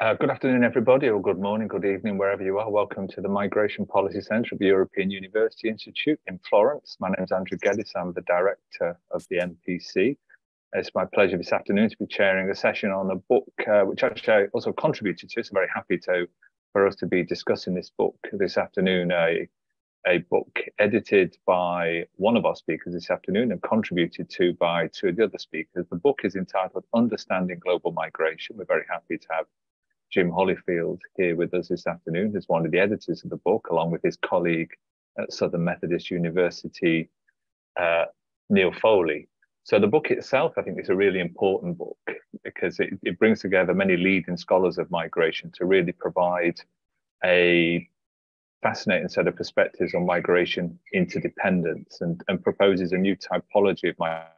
Uh, good afternoon, everybody, or good morning, good evening, wherever you are. Welcome to the Migration Policy Centre of the European University Institute in Florence. My name is Andrew Geddes. I'm the director of the MPC. It's my pleasure this afternoon to be chairing a session on a book uh, which actually I also contributed to. So I'm very happy to for us to be discussing this book this afternoon. A, a book edited by one of our speakers this afternoon and contributed to by two of the other speakers. The book is entitled Understanding Global Migration. We're very happy to have Jim Hollifield here with us this afternoon, who's one of the editors of the book, along with his colleague at Southern Methodist University, uh, Neil Foley. So the book itself, I think, is a really important book because it, it brings together many leading scholars of migration to really provide a fascinating set of perspectives on migration interdependence and, and proposes a new typology of migration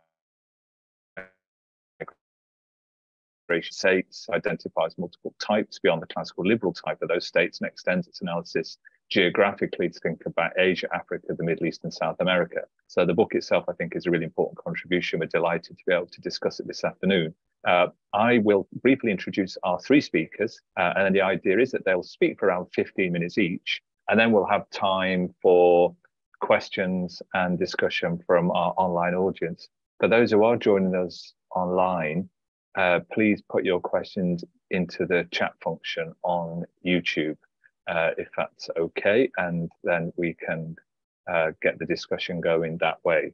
states, identifies multiple types beyond the classical liberal type of those states, and extends its analysis geographically to think about Asia, Africa, the Middle East, and South America. So the book itself, I think, is a really important contribution. We're delighted to be able to discuss it this afternoon. Uh, I will briefly introduce our three speakers, uh, and the idea is that they'll speak for around 15 minutes each, and then we'll have time for questions and discussion from our online audience. For those who are joining us online, uh, please put your questions into the chat function on YouTube, uh, if that's okay, and then we can uh, get the discussion going that way.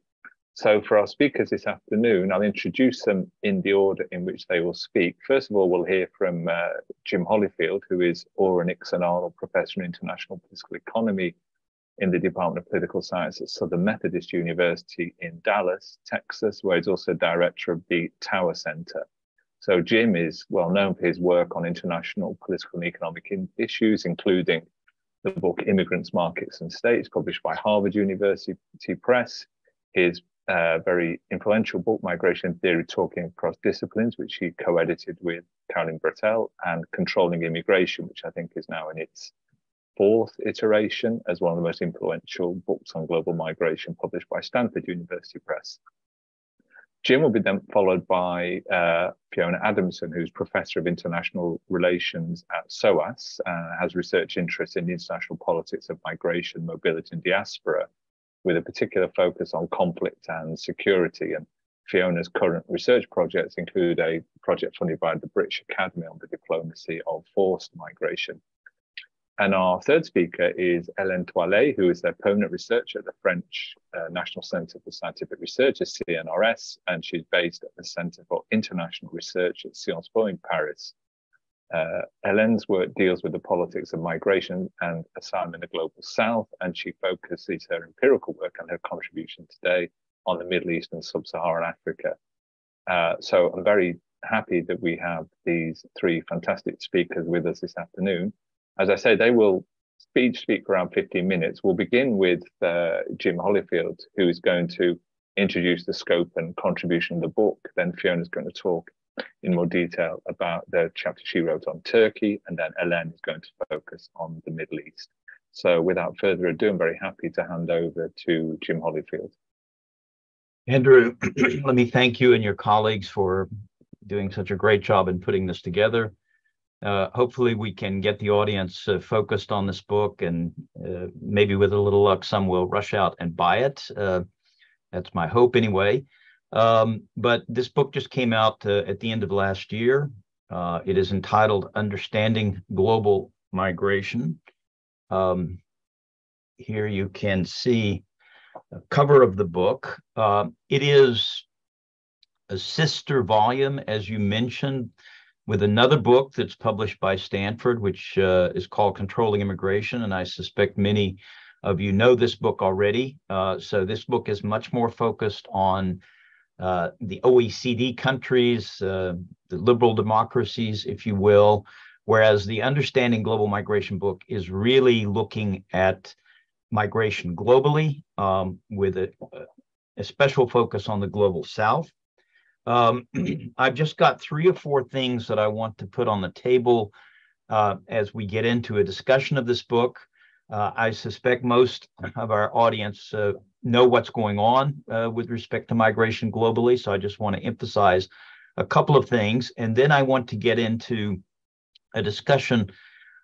So for our speakers this afternoon, I'll introduce them in the order in which they will speak. First of all, we'll hear from uh, Jim Hollifield, who is Ora Nixon Arnold Professor in International Political Economy in the Department of Political Science at Southern Methodist University in Dallas, Texas, where he's also director of the Tower Center so Jim is well known for his work on international political and economic in issues, including the book Immigrants, Markets and States, published by Harvard University Press, his uh, very influential book, Migration Theory Talking Across Disciplines, which he co-edited with Caroline Brettell, and Controlling Immigration, which I think is now in its fourth iteration as one of the most influential books on global migration published by Stanford University Press. Jim will be then followed by uh, Fiona Adamson, who's Professor of International Relations at SOAS, uh, has research interests in the international politics of migration, mobility, and diaspora, with a particular focus on conflict and security. And Fiona's current research projects include a project funded by the British Academy on the diplomacy of forced migration. And our third speaker is Hélène Thiollet, who is a permanent researcher at the French uh, National Centre for Scientific Research, CNRS, and she's based at the Centre for International Research at Sciences Po in Paris. Uh, Hélène's work deals with the politics of migration and asylum in the global south, and she focuses her empirical work and her contribution today on the Middle East and Sub-Saharan Africa. Uh, so I'm very happy that we have these three fantastic speakers with us this afternoon as I say, they will speech speak for around 15 minutes. We'll begin with uh, Jim Hollifield, who is going to introduce the scope and contribution of the book. Then Fiona's going to talk in more detail about the chapter she wrote on Turkey, and then Hélène is going to focus on the Middle East. So without further ado, I'm very happy to hand over to Jim Hollifield. Andrew, let me thank you and your colleagues for doing such a great job in putting this together uh, hopefully we can get the audience uh, focused on this book and uh, maybe with a little luck some will rush out and buy it. Uh, that's my hope anyway. Um, but this book just came out uh, at the end of last year. Uh, it is entitled understanding global migration. Um, here you can see a cover of the book. It is a sister volume as you mentioned with another book that's published by Stanford, which uh, is called Controlling Immigration. And I suspect many of you know this book already. Uh, so this book is much more focused on uh, the OECD countries, uh, the liberal democracies, if you will, whereas the Understanding Global Migration book is really looking at migration globally um, with a, a special focus on the global south. Um, I've just got three or four things that I want to put on the table uh, as we get into a discussion of this book. Uh, I suspect most of our audience uh, know what's going on uh, with respect to migration globally. So I just want to emphasize a couple of things. And then I want to get into a discussion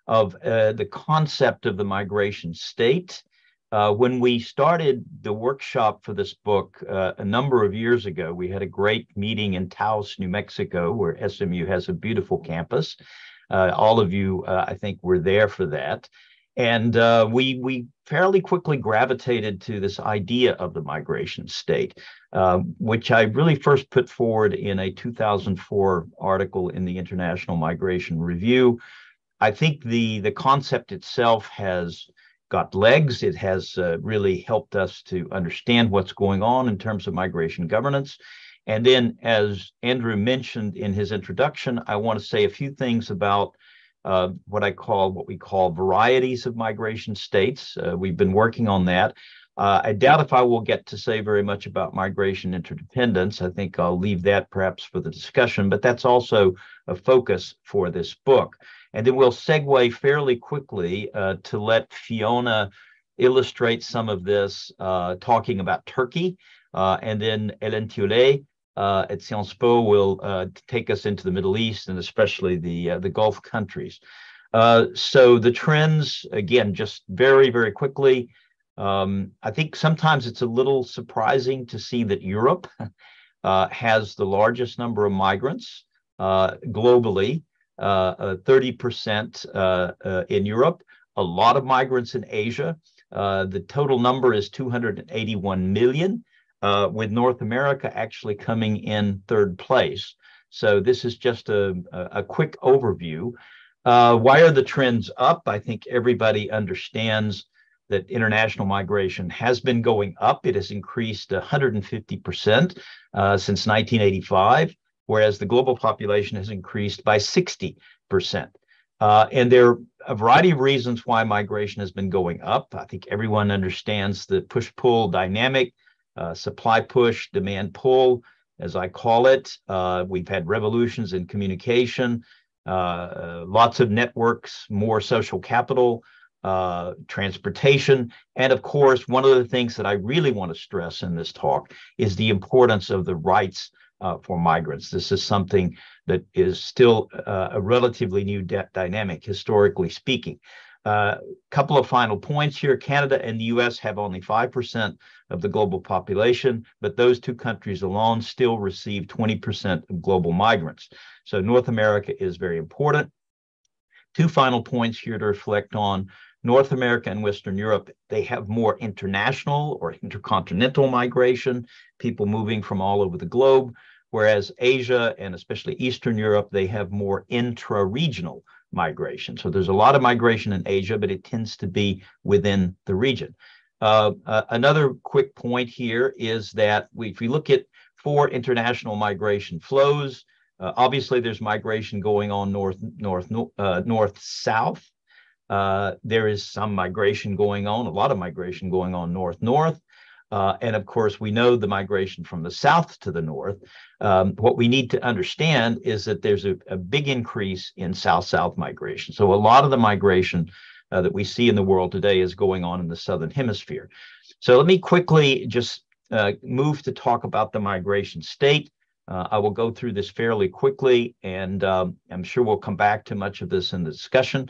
of uh, the concept of the migration state. Uh, when we started the workshop for this book uh, a number of years ago, we had a great meeting in Taos, New Mexico, where SMU has a beautiful campus. Uh, all of you, uh, I think, were there for that. And uh, we, we fairly quickly gravitated to this idea of the migration state, which I really first put forward in a 2004 article in the International Migration Review. I think the, the concept itself has got legs. It has uh, really helped us to understand what's going on in terms of migration governance. And then, as Andrew mentioned in his introduction, I want to say a few things about uh, what I call what we call varieties of migration states. Uh, we've been working on that. Uh, I doubt if I will get to say very much about migration interdependence. I think I'll leave that perhaps for the discussion, but that's also a focus for this book. And then we'll segue fairly quickly uh, to let Fiona illustrate some of this, uh, talking about Turkey. Uh, and then Hélène Thiollet uh, at Sciences Po will uh, take us into the Middle East and especially the, the Gulf countries. so the trends, again, just very, very quickly. Um, I think sometimes it's a little surprising to see that Europe has the largest number of migrants globally. 30% uh, uh, uh, in Europe, a lot of migrants in Asia. the total number is 281 million, with North America actually coming in third place. So this is just a, a quick overview. Uh, why are the trends up? I think everybody understands that international migration has been going up. It has increased 150% uh, since 1985 whereas the global population has increased by 60%. Uh, and there are a variety of reasons why migration has been going up. I think everyone understands the push pull dynamic, uh, supply push, demand pull, as I call it. Uh, we've had revolutions in communication, uh, lots of networks, more social capital, uh, transportation. And of course, one of the things that I really want to stress in this talk is the importance of the rights uh, for migrants. This is something that is still uh, a relatively new dynamic, historically speaking. A uh, couple of final points here. Canada and the US have only 5% of the global population, but those two countries alone still receive 20% of global migrants. So North America is very important. Two final points here to reflect on. North America and Western Europe, they have more international or intercontinental migration, people moving from all over the globe, whereas Asia and especially Eastern Europe, they have more intra-regional migration. So there's a lot of migration in Asia, but it tends to be within the region. Uh, uh, another quick point here is that we, if we look at four international migration flows, uh, obviously there's migration going on north, north, uh, north, south. Uh, there is some migration going on, a lot of migration going on north, north. Uh, and of course, we know the migration from the south to the north. Um, what we need to understand is that there's a, a big increase in south south migration. So, a lot of the migration uh, that we see in the world today is going on in the southern hemisphere. So, let me quickly just uh, move to talk about the migration state. Uh, I will go through this fairly quickly, and um, I'm sure we'll come back to much of this in the discussion.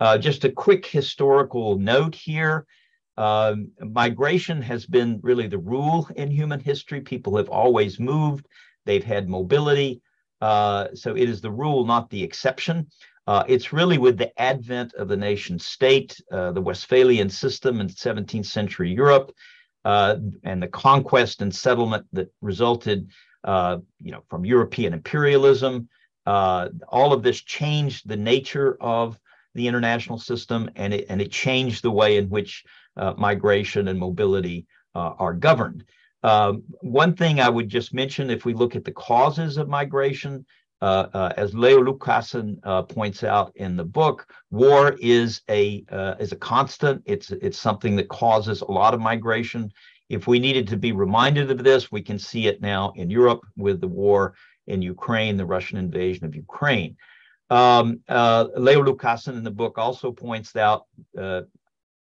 Uh, just a quick historical note here. Um, migration has been really the rule in human history. People have always moved, they've had mobility. Uh, so it is the rule, not the exception. Uh, it's really with the advent of the nation state, uh, the Westphalian system in 17th century Europe, uh, and the conquest and settlement that resulted uh, you know, from European imperialism. All of this changed the nature of the international system and it, and it changed the way in which uh, migration and mobility uh, are governed. Um, one thing I would just mention if we look at the causes of migration, uh, uh, as Leo Lucassen uh, points out in the book, war is a uh, is a constant. It's it's something that causes a lot of migration. If we needed to be reminded of this, we can see it now in Europe with the war in Ukraine, the Russian invasion of Ukraine. Um, uh, Leo Lucassen in the book also points out uh,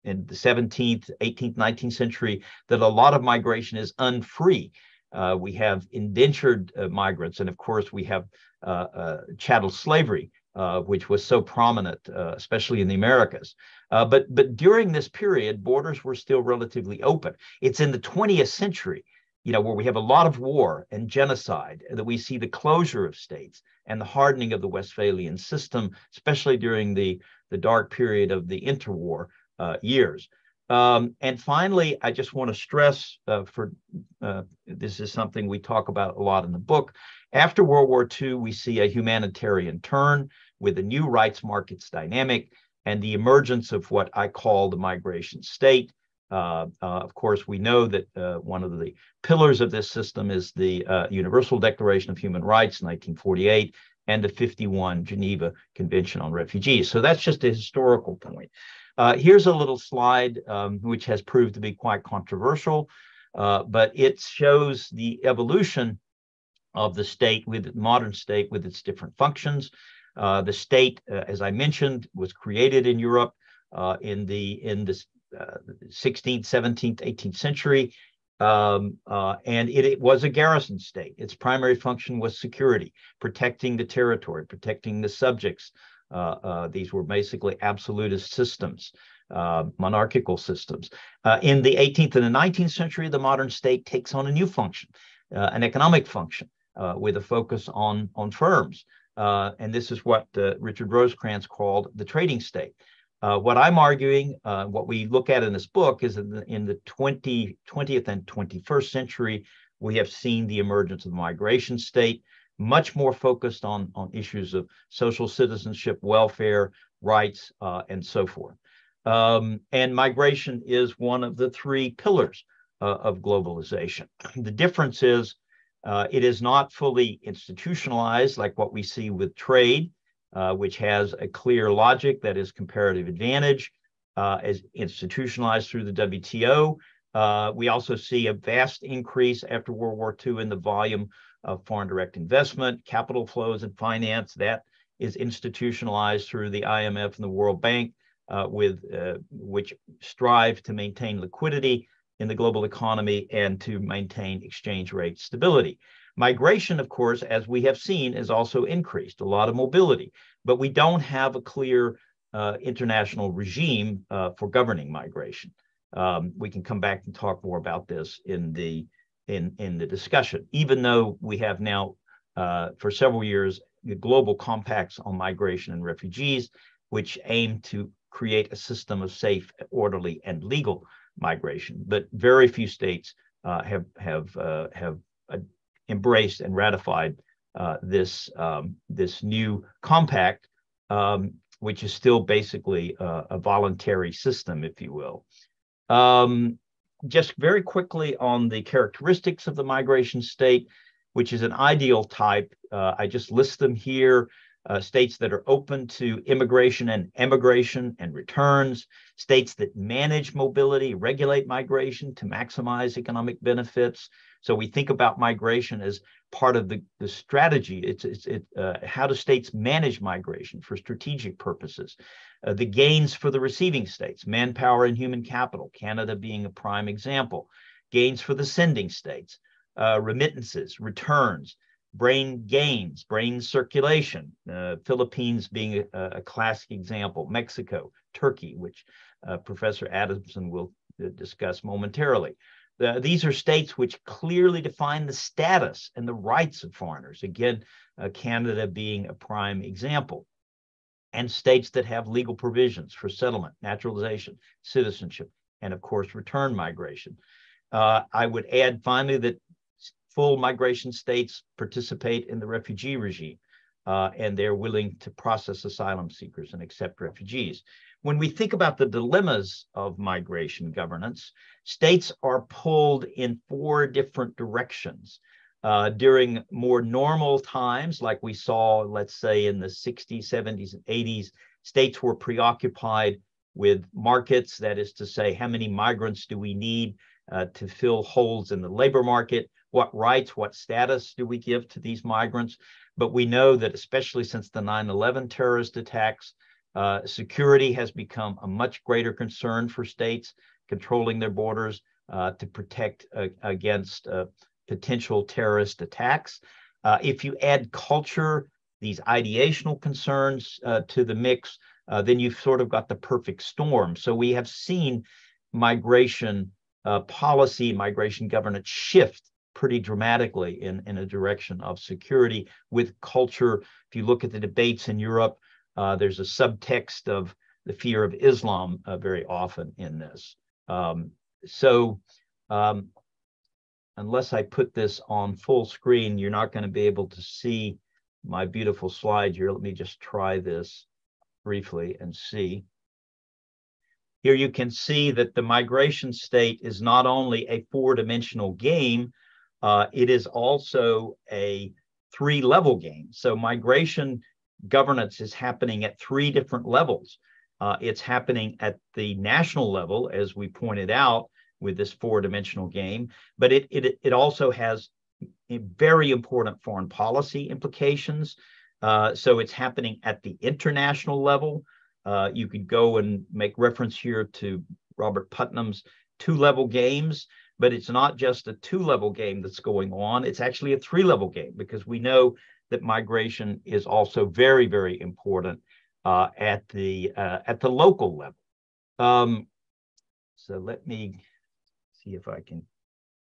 in the 17th, 18th, 19th century that a lot of migration is unfree. Uh, we have indentured uh, migrants, and of course, we have uh, uh, chattel slavery which was so prominent, especially in the Americas. But but during this period, borders were still relatively open. It's in the 20th century, you know, where we have a lot of war and genocide, that we see the closure of states and the hardening of the Westphalian system, especially during the the dark period of the interwar uh, years. Um, and finally, I just want to stress uh, for uh, this is something we talk about a lot in the book. After World War II, we see a humanitarian turn with a new rights markets dynamic and the emergence of what I call the migration state. Uh, uh of course, we know that uh, one of the pillars of this system is the uh, Universal Declaration of Human Rights, 1948, and the 51 Geneva Convention on Refugees. So that's just a historical point. Uh, here's a little slide um, which has proved to be quite controversial, uh, but it shows the evolution of the state with modern state with its different functions. The state, as I mentioned, was created in Europe uh, in the in the 16th, 17th, 18th century. Um, uh, and it, it, was a garrison state. Its primary function was security, protecting the territory, protecting the subjects, uh, uh, these were basically absolutist systems, uh, monarchical systems. in the 18th and the 19th century, the modern state takes on a new function, an economic function with a focus on, on firms. and this is what Richard Rosecrance called the trading state. Uh, what I'm arguing, uh, what we look at in this book, is in the, in the 20, 20th and 21st century, we have seen the emergence of the migration state, much more focused on, on issues of social citizenship, welfare, rights, uh, and so forth. Um, and migration is one of the three pillars uh, of globalization. The difference is uh, it is not fully institutionalized like what we see with trade, uh, which has a clear logic that is comparative advantage, uh, as institutionalized through the WTO. Uh, we also see a vast increase after World War II in the volume of foreign direct investment, capital flows and finance. That is institutionalized through the IMF and the World Bank, uh, with uh, which strive to maintain liquidity in the global economy and to maintain exchange rate stability. Migration, of course, as we have seen, is also increased, a lot of mobility, but we don't have a clear uh, international regime uh, for governing migration. Um, we can come back and talk more about this in the in, in the discussion, even though we have now, uh, for several years, the global compacts on migration and refugees, which aim to create a system of safe, orderly, and legal migration. But very few states uh, have have uh, have uh, embraced and ratified uh, this um, this new compact, um, which is still basically a, a, voluntary system, if you will. Um, just very quickly on the characteristics of the migration state, which is an ideal type. Uh, I just list them here. Uh, states that are open to immigration and emigration and returns, states that manage mobility, regulate migration to maximize economic benefits. So we think about migration as part of the, the strategy. It's, it's it, uh, how do states manage migration for strategic purposes? Uh, the gains for the receiving states, manpower and human capital, Canada being a prime example, gains for the sending states, uh, remittances, returns, brain gains, brain circulation, uh, Philippines being a, a, classic example, Mexico, Turkey, which uh, Professor Adamson will uh, discuss momentarily. these are states which clearly define the status and the rights of foreigners. Again, uh, Canada being a prime example and states that have legal provisions for settlement, naturalization, citizenship, and of course, return migration. Uh, I would add finally that full migration states participate in the refugee regime uh, and they're willing to process asylum seekers and accept refugees. When we think about the dilemmas of migration governance, states are pulled in four different directions. Uh, during more normal times, like we saw, let's say in the 60s, 70s, and 80s, states were preoccupied with markets. That is to say, how many migrants do we need uh, to fill holes in the labor market? What rights, what status do we give to these migrants? But we know that, especially since the 9 11 terrorist attacks, uh, security has become a much greater concern for states controlling their borders uh, to protect uh, against uh, potential terrorist attacks. Uh, if you add culture these ideational concerns uh, to the mix, then you've sort of got the perfect storm. So we have seen migration policy, migration governance shift pretty dramatically in, in a direction of security with culture. If you look at the debates in Europe, uh, there's a subtext of the fear of Islam uh, very often in this. Um, so um, unless I put this on full screen, you're not going to be able to see my beautiful slide here. Let me just try this briefly and see. Here you can see that the migration state is not only a four-dimensional game, uh, it is also a three-level game. So migration governance is happening at three different levels. Uh, it's happening at the national level, as we pointed out with this four-dimensional game, but it, it, it also has very important foreign policy implications. Uh, so it's happening at the international level. Uh, you could go and make reference here to Robert Putnam's two-level games, but it's not just a two-level game that's going on. It's actually a three-level game because we know that migration is also very, very important uh, at the uh, at the local level. Um, so let me see if I can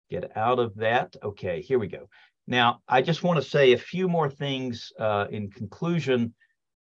get out of that. Okay, here we go. Now, I just want to say a few more things uh, in conclusion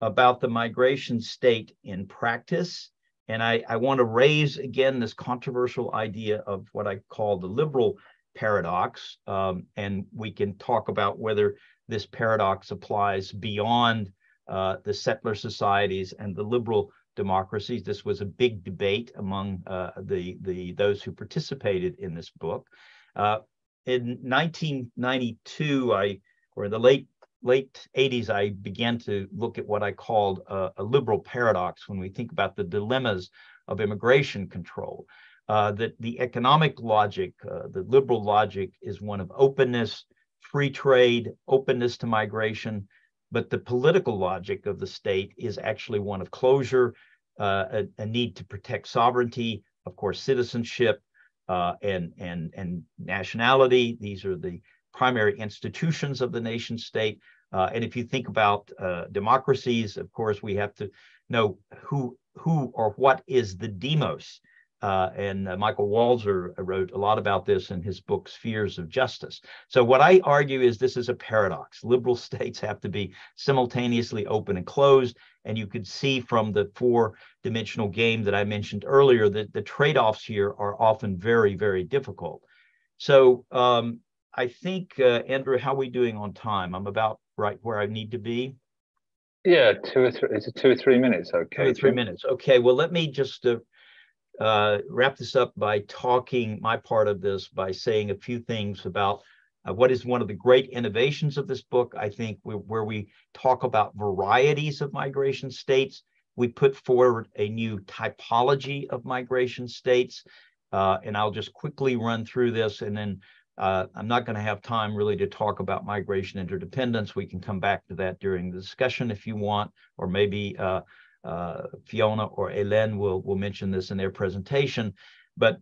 about the migration state in practice. And I, I want to raise again this controversial idea of what I call the liberal paradox. Um, and we can talk about whether this paradox applies beyond uh, the settler societies and the liberal democracies. This was a big debate among uh, the, the those who participated in this book. Uh, in 1992, I or in the late late 80s, I began to look at what I called a, a liberal paradox when we think about the dilemmas of immigration control. Uh, that the economic logic, uh, the liberal logic, is one of openness, free trade, openness to migration, but the political logic of the state is actually one of closure, uh, a, a, need to protect sovereignty, of course, citizenship, uh, and and and nationality. These are the primary institutions of the nation state. Uh, and if you think about uh, democracies, of course, we have to know who who or what is the demos. Uh, and uh, Michael Walzer wrote a lot about this in his book Spheres of Justice. So what I argue is this is a paradox. Liberal states have to be simultaneously open and closed, and you could see from the four-dimensional game that I mentioned earlier that the trade-offs here are often very, very difficult. So um, I think, uh, Andrew, how are we doing on time? I'm about right where I need to be. Yeah, two or three. Is it two or three minutes? Okay. Two or three minutes. Okay. Well, let me just uh, uh, wrap this up by talking my part of this by saying a few things about uh, what is one of the great innovations of this book. I think we, where we talk about varieties of migration states, we put forward a new typology of migration states. Uh, and I'll just quickly run through this and then uh, I'm not going to have time really to talk about migration interdependence. We can come back to that during the discussion if you want, or maybe uh, uh, Fiona or Hélène will will mention this in their presentation. But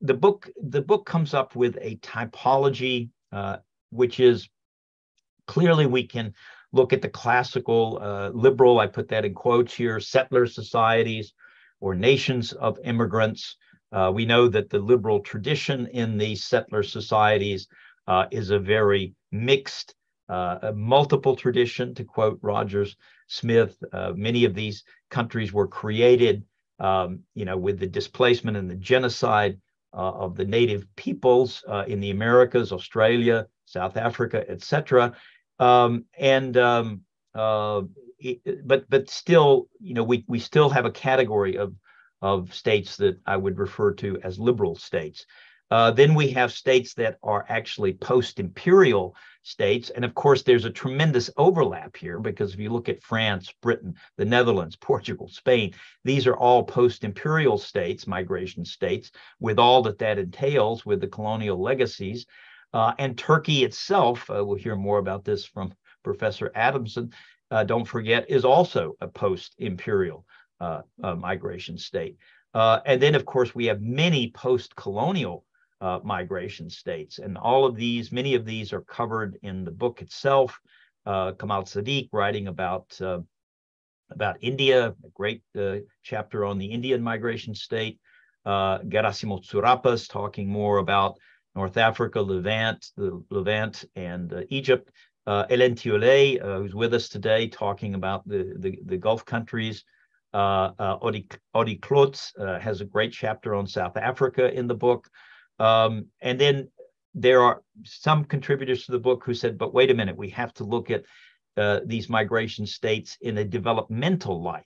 the book the book comes up with a typology, uh, which is clearly we can look at the classical uh, liberal. I put that in quotes here: settler societies or nations of immigrants. Uh, we know that the liberal tradition in these settler societies uh, is a very mixed, uh, multiple tradition, to quote Rogers Smith. Uh, many of these countries were created, um, you know, with the displacement and the genocide uh, of the native peoples uh, in the Americas, Australia, South Africa, etc. Um, and um, it, but but still, you know, we we still have a category of of states that I would refer to as liberal states. Uh, then we have states that are actually post imperial states. And of course, there's a tremendous overlap here because if you look at France, Britain, the Netherlands, Portugal, Spain, these are all post imperial states, migration states, with all that that entails with the colonial legacies. Uh, and Turkey itself, uh, we'll hear more about this from Professor Adamson, uh, don't forget, is also a post imperial uh, uh, migration state. Uh, and then, of course, we have many post-colonial migration states, and all of these, many of these are covered in the book itself. uh, Kamal Sadiq writing about uh, about India, a great uh, chapter on the Indian migration state. Uh, Gerasimos Tsourapas talking more about North Africa, Levant, the Levant, and uh, Egypt. Uh, Hélène uh, who's with us today, talking about the, the, the Gulf countries. Uh, uh, Audie, Audie Klotz uh, has a great chapter on South Africa in the book. Um, and then there are some contributors to the book who said, but wait a minute, we have to look at uh, these migration states in a developmental light.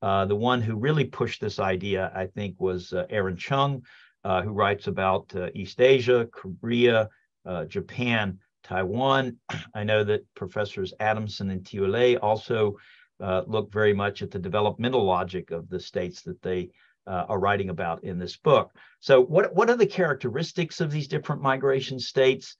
Uh, the one who really pushed this idea, I think, was uh, Erin Chung, uh, who writes about uh, East Asia, Korea, uh, Japan, Taiwan. I know that professors Adamson and Thiollet also look very much at the developmental logic of the states that they are writing about in this book. So, what, what are the characteristics of these different migration states,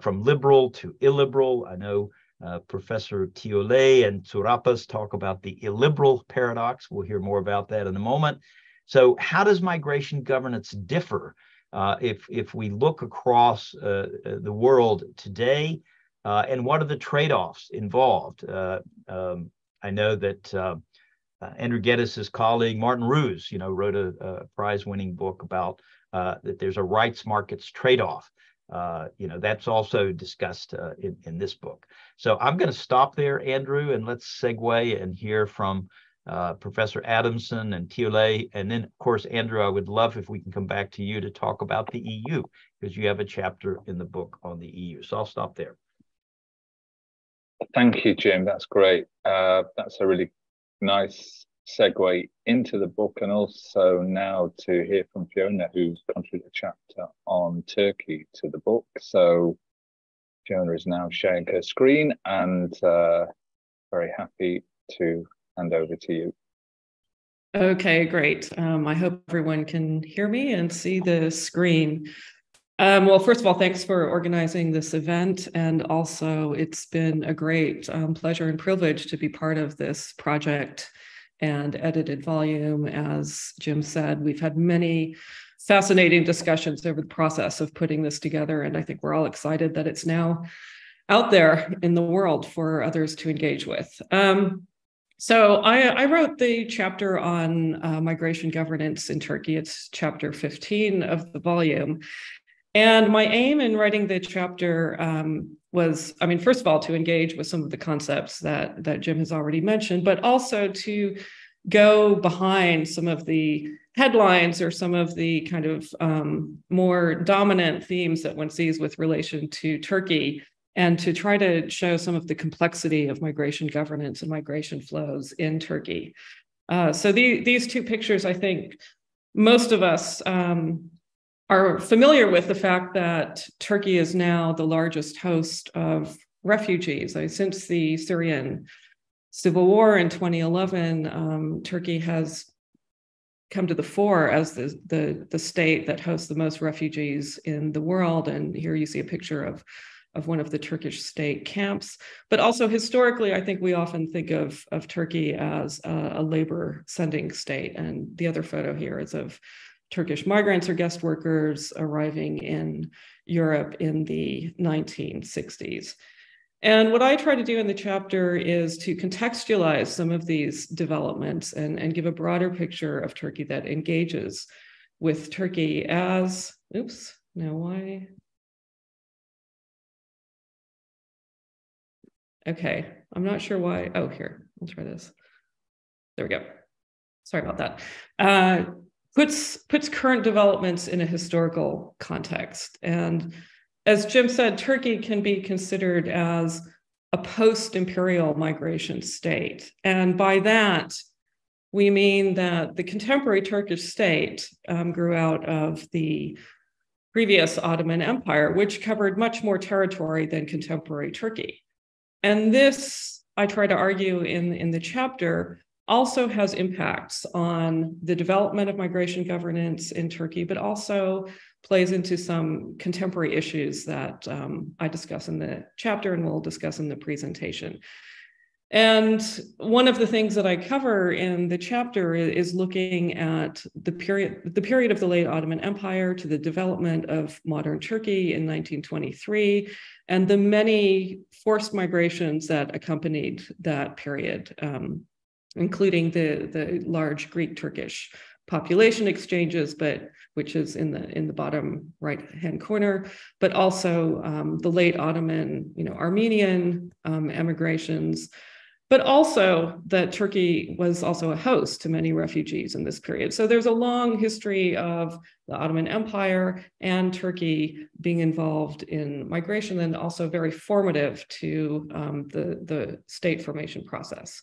from liberal to illiberal? I know uh, Professor Thiollet and Tsourapas talk about the illiberal paradox. We'll hear more about that in a moment. So, how does migration governance differ uh, if, if we look across uh, uh the world today? Uh, and what are the trade offs involved? Uh, um, I know that Andrew Geddes' colleague Martin Ruhs, you know, wrote a, a prize-winning book about that there's a rights markets trade-off uh, you know, that's also discussed uh, in, in this book. So I'm going to stop there, Andrew, and let's segue and hear from uh, Professor Adamson and Thiollet. And then, of course, Andrew, I would love if we can come back to you to talk about the EU, because you have a chapter in the book on the EU. So I'll stop there. Thank you, Jim. That's great. Uh, that's a really nice segue into the book and also now to hear from Fiona, who's contributed a chapter on Turkey to the book. So Fiona is now sharing her screen and uh, very happy to hand over to you. Okay, great. Um, I hope everyone can hear me and see the screen. Um, well, first of all, thanks for organizing this event. And also, it's been a great um, pleasure and privilege to be part of this project and edited volume. As Jim said, we've had many fascinating discussions over the process of putting this together. And I think we're all excited that it's now out there in the world for others to engage with. Um, so I, I, wrote the chapter on uh, migration governance in Turkey. It's chapter 15 of the volume. And my aim in writing the chapter um, was, I mean, first of all, to engage with some of the concepts that that Jim has already mentioned, but also to go behind some of the headlines or some of the kind of um, more dominant themes that one sees with relation to Turkey, and to try to show some of the complexity of migration governance and migration flows in Turkey. Uh, so the, these two pictures, I think, most of us um, are familiar with the fact that Turkey is now the largest host of refugees. Since the Syrian civil war in 2011, um, Turkey has come to the fore as the, the, the state that hosts the most refugees in the world. And here you see a picture of of one of the Turkish state camps. But also historically, I think we often think of, of Turkey as a, a labor sending state. And the other photo here is of Turkish migrants or guest workers arriving in Europe in the 1960s. And what I try to do in the chapter is to contextualize some of these developments and, and give a broader picture of Turkey that engages with Turkey as, oops, now why? Okay, I'm not sure why. Oh, here, I'll try this. There we go. Sorry about that. Uh, puts puts current developments in a historical context. And as Jim said, Turkey can be considered as a post-imperial migration state. And by that, we mean that the contemporary Turkish state um, grew out of the previous Ottoman Empire, which covered much more territory than contemporary Turkey. And this, I try to argue in, in the chapter, also has impacts on the development of migration governance in Turkey, but also plays into some contemporary issues that um, I discuss in the chapter and we'll discuss in the presentation. And one of the things that I cover in the chapter is looking at the period, the period of the late Ottoman Empire to the development of modern Turkey in 1923, and the many forced migrations that accompanied that period, um, including the, the large Greek-Turkish population exchanges, but which is in the in the bottom right hand corner, but also um, the late Ottoman, you know, Armenian um, emigrations, but also that Turkey was also a host to many refugees in this period. So there's a long history of the Ottoman Empire and Turkey being involved in migration and also very formative to um, the, the state formation process.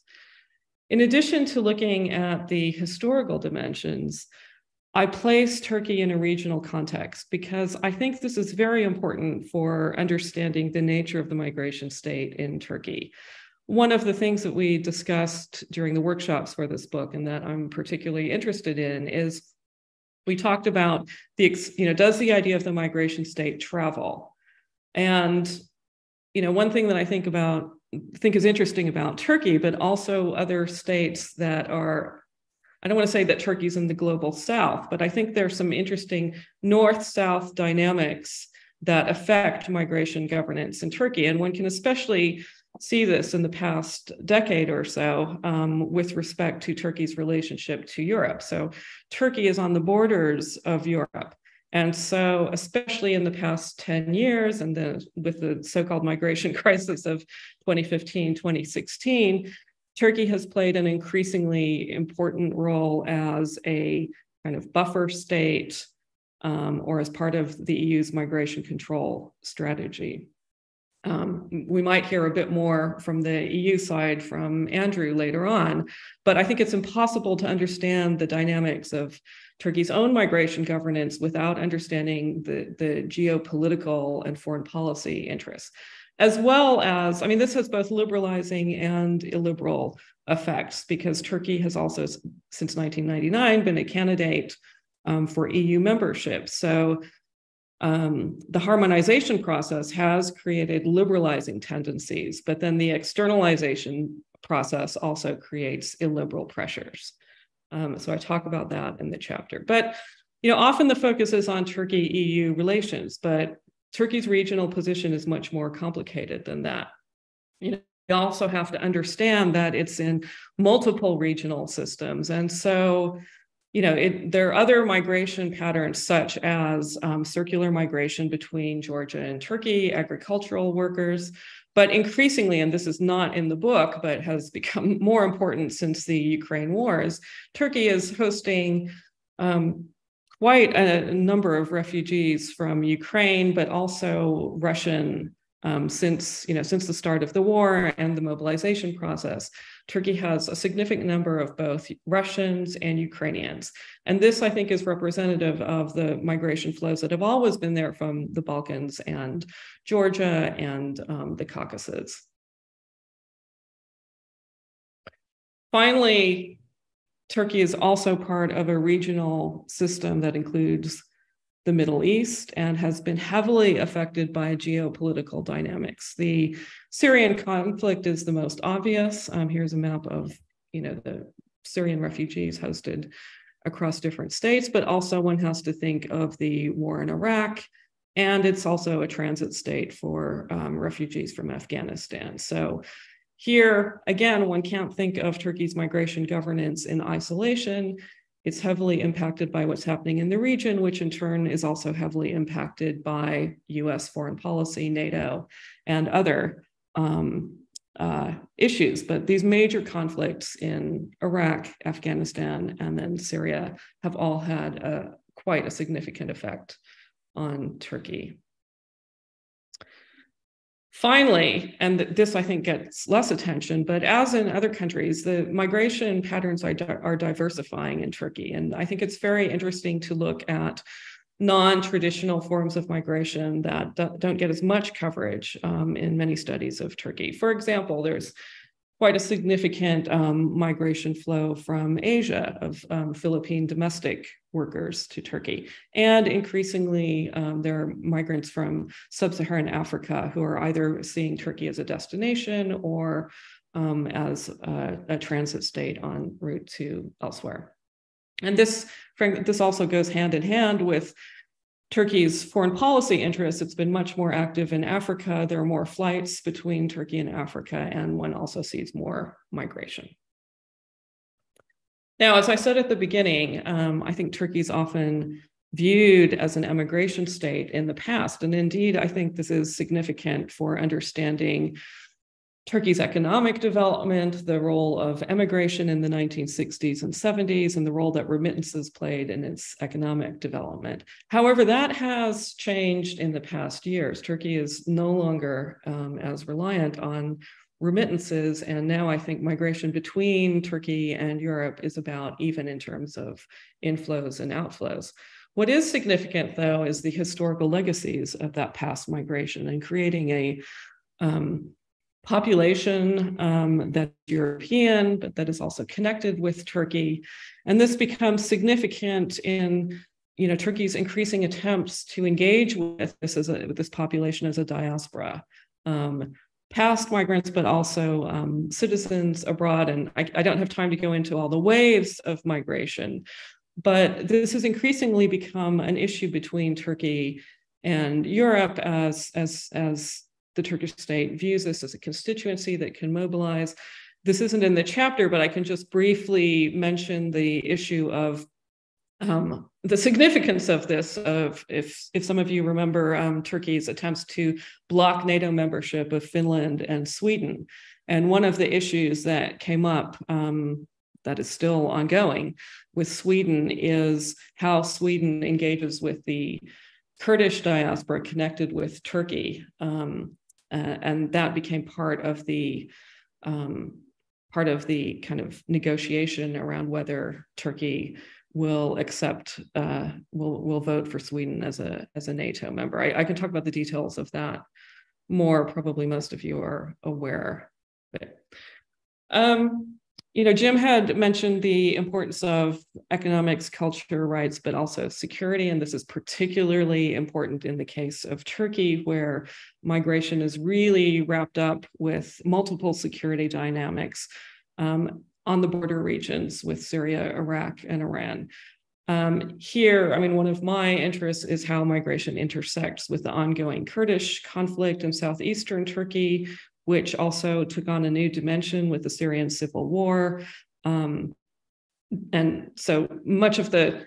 In addition to looking at the historical dimensions, I place Turkey in a regional context because I think this is very important for understanding the nature of the migration state in Turkey one of the things that we discussed during the workshops for this book and that I'm particularly interested in is we talked about the, you know, does the idea of the migration state travel? And, you know, one thing that I think about, think is interesting about Turkey, but also other states that are, I don't want to say that Turkey's in the global south, but I think there's some interesting north south dynamics that affect migration governance in Turkey. And one can especially see this in the past decade or so um, with respect to Turkey's relationship to Europe. So, Turkey is on the borders of Europe. And so, especially in the past 10 years, and then with the so called migration crisis of 2015, 2016, Turkey has played an increasingly important role as a kind of buffer state um, or as part of the EU's migration control strategy. Um, we might hear a bit more from the EU side from Andrew later on, but I think it's impossible to understand the dynamics of Turkey's own migration governance without understanding the, the geopolitical and foreign policy interests, as well as, I mean, this has both liberalizing and illiberal effects because Turkey has also, since 1999, been a candidate um, for EU membership. So um, the harmonization process has created liberalizing tendencies, but then the externalization process also creates illiberal pressures. Um, so I talk about that in the chapter. But you know, often the focus is on Turkey-EU relations, but Turkey's regional position is much more complicated than that. You know, you also have to understand that it's in multiple regional systems, and so you know, it, there are other migration patterns such as um, circular migration between Georgia and Turkey, agricultural workers, but increasingly, and this is not in the book, but has become more important since the Ukraine wars, Turkey is hosting um, quite a, number of refugees from Ukraine, but also Russian um, since you know since the start of the war and the mobilization process. Turkey has a significant number of both Russians and Ukrainians. And this, I think, is representative of the migration flows that have always been there from the Balkans and Georgia and um, the Caucasus. Finally, Turkey is also part of a regional system that includes the Middle East and has been heavily affected by geopolitical dynamics. The Syrian conflict is the most obvious. Um, here's a map of, you know, the Syrian refugees hosted across different states, but also one has to think of the war in Iraq, and it's also a transit state for um, refugees from Afghanistan. So here, again, one can't think of Turkey's migration governance in isolation. It's heavily impacted by what's happening in the region, which in turn is also heavily impacted by US foreign policy, NATO, and other um, uh, issues. But these major conflicts in Iraq, Afghanistan, and then Syria have all had a, quite a significant effect on Turkey. Finally, and this I think gets less attention, but as in other countries, the migration patterns are, are diversifying in Turkey. And I think it's very interesting to look at non-traditional forms of migration that don't get as much coverage um, in many studies of Turkey. For example, there's quite a significant um, migration flow from Asia of um, Philippine domestic workers to Turkey. And increasingly, um, there are migrants from sub Saharan Africa who are either seeing Turkey as a destination or um, as a, a, transit state en route to elsewhere. And this, this also goes hand in hand with Turkey's foreign policy interests. It's been much more active in Africa. There are more flights between Turkey and Africa, and one also sees more migration. Now, as I said at the beginning, um, I think Turkey's often viewed as an emigration state in the past. And indeed, I think this is significant for understanding Turkey's economic development, the role of emigration in the 1960s and 70s, and the role that remittances played in its economic development. However, that has changed in the past years. Turkey is no longer um, as reliant on remittances. And now I think migration between Turkey and Europe is about even in terms of inflows and outflows. What is significant, though, is the historical legacies of that past migration and creating a um, population um, that's European, but that is also connected with Turkey. And this becomes significant in you know, Turkey's increasing attempts to engage with this as a, this population as a diaspora. Um, past migrants, but also um, citizens abroad. And I, I, don't have time to go into all the waves of migration, but this has increasingly become an issue between Turkey and Europe as, as, as the Turkish state views this as a constituency that can mobilize. This isn't in the chapter, but I can just briefly mention the issue of um, the significance of this of if if some of you remember um, Turkey's attempts to block NATO membership of Finland and Sweden, and one of the issues that came up um, that is still ongoing with Sweden is how Sweden engages with the Kurdish diaspora connected with Turkey, um, uh, and that became part of the um, part of the kind of negotiation around whether Turkey will accept uh, will will vote for Sweden as a as a NATO member. I, I, can talk about the details of that more. Probably most of you are aware. But, um, you know, Jim had mentioned the importance of economics, culture, rights, but also security, and this is particularly important in the case of Turkey, where migration is really wrapped up with multiple security dynamics. Um, on the border regions with Syria, Iraq, and Iran. Um, here, I mean, one of my interests is how migration intersects with the ongoing Kurdish conflict in southeastern Turkey, which also took on a new dimension with the Syrian civil war. Um, and so much of the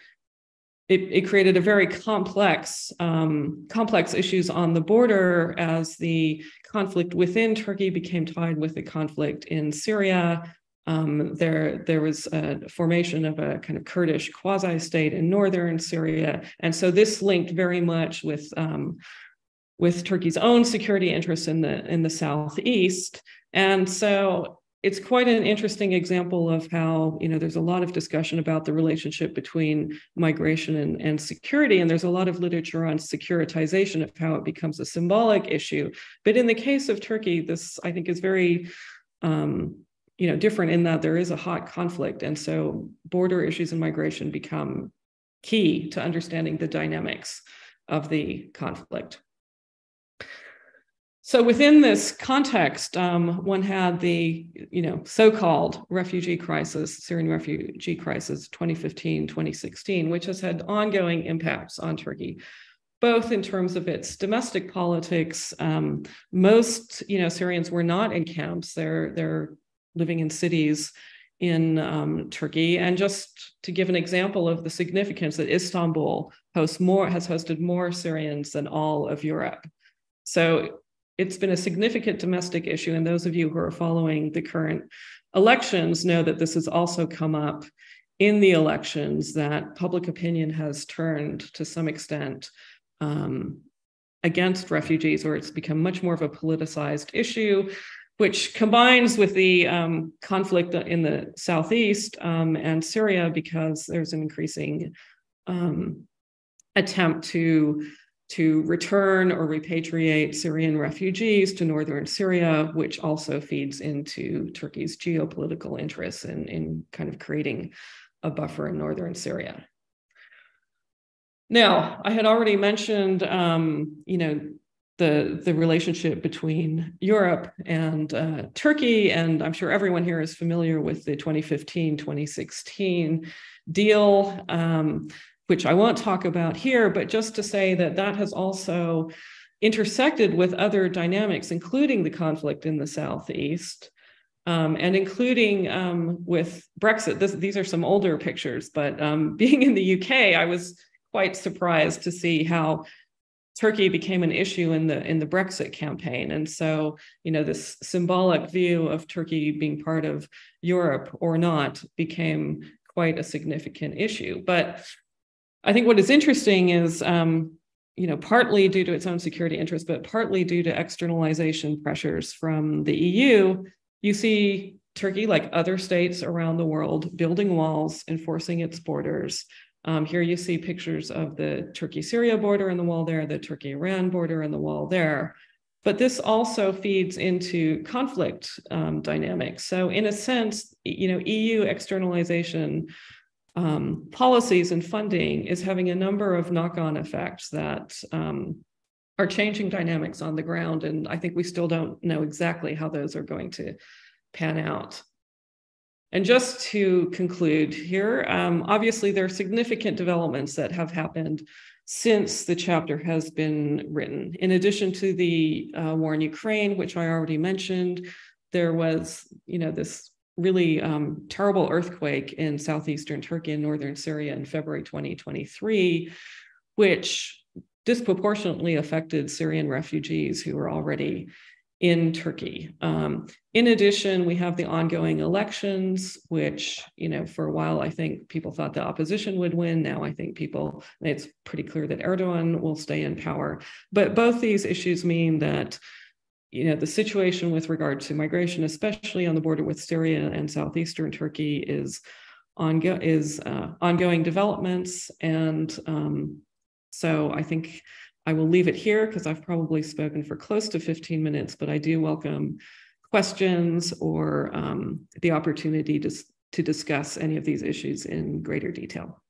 it, it created a very complex um, complex issues on the border as the conflict within Turkey became tied with the conflict in Syria um, there, there was a formation of a kind of Kurdish quasi-state in northern Syria, and so this linked very much with um, with Turkey's own security interests in the in the southeast. And so it's quite an interesting example of how you know there's a lot of discussion about the relationship between migration and, and security. And there's a lot of literature on securitization of how it becomes a symbolic issue. But in the case of turkey this i think is very um, you know different in that there is a hot conflict. And so border issues and migration become key to understanding the dynamics of the conflict so within this context um, one had the you know so-called refugee crisis syrian refugee crisis 2015-2016 which has had ongoing impacts on turkey both in terms of its domestic politics um, most you know syrians were not in camps they're they're living in cities in um, Turkey. And just to give an example of the significance that Istanbul hosts more, has hosted more Syrians than all of Europe. So it's been a significant domestic issue. And those of you who are following the current elections know that this has also come up in the elections, that public opinion has turned to some extent um, against refugees, or it's become much more of a politicized issue which combines with the um, conflict in the southeast um, and Syria because there's an increasing um, attempt to to return or repatriate Syrian refugees to northern Syria, which also feeds into Turkey's geopolitical interests in, in kind of creating a buffer in northern Syria. Now, I had already mentioned, um, you know, the the relationship between Europe and uh, Turkey, and I'm sure everyone here is familiar with the 2015-2016 deal, um, which I won't talk about here, but just to say that that has also intersected with other dynamics, including the conflict in the southeast. Um, and including um, with Brexit, this, these are some older pictures, but um, being in the UK, I was quite surprised to see how Turkey became an issue in the in the Brexit campaign, and so you know this symbolic view of Turkey being part of Europe or not became quite a significant issue. But I think what is interesting is, um, you know, partly due to its own security interests, but partly due to externalization pressures from the EU, you see Turkey, like other states around the world, building walls, enforcing its borders, um, here you see pictures of the Turkey-Syria border and the wall there, the Turkey-Iran border and the wall there. But this also feeds into conflict um, dynamics. So in a sense, you know, EU externalization um, policies and funding is having a number of knock-on effects that um, are changing dynamics on the ground. And I think we still don't know exactly how those are going to pan out. And just to conclude here, um, obviously there are significant developments that have happened since the chapter has been written. In addition to the uh, war in Ukraine, which I already mentioned, there was, you know, this really um, terrible earthquake in southeastern Turkey and northern Syria in February 2023, which disproportionately affected Syrian refugees who were already in Turkey. Um, in addition, we have the ongoing elections, which, you know, for a while, I think people thought the opposition would win. Now I think people, it's pretty clear that Erdogan will stay in power. But both these issues mean that, you know, the situation with regard to migration, especially on the border with Syria and southeastern Turkey, is, ongo- is uh, ongoing developments. And um, so I think I will leave it here because I've probably spoken for close to 15 minutes, but I do welcome questions or um, the opportunity to, to discuss any of these issues in greater detail.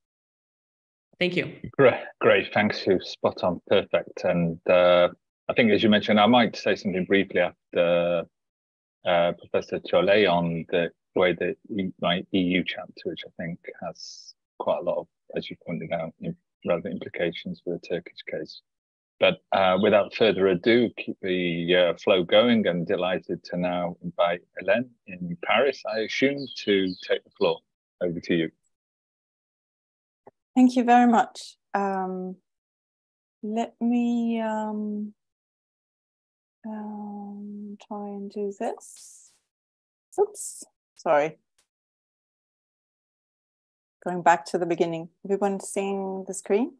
Thank you. Great, great. Thanks, you. Spot on, perfect. And uh, I think, as you mentioned, I might say something briefly after uh, Professor Chole on the way that my EU chapter, which I think has quite a lot of, as you pointed out, relevant implications for the Turkish case. But uh, without further ado, keep the uh, flow going I'm delighted to now invite Hélène in Paris, I assume, to take the floor. Over to you. Thank you very much. Um, let me um, um, try and do this. Oops, sorry. Going back to the beginning. Everyone seeing the screen?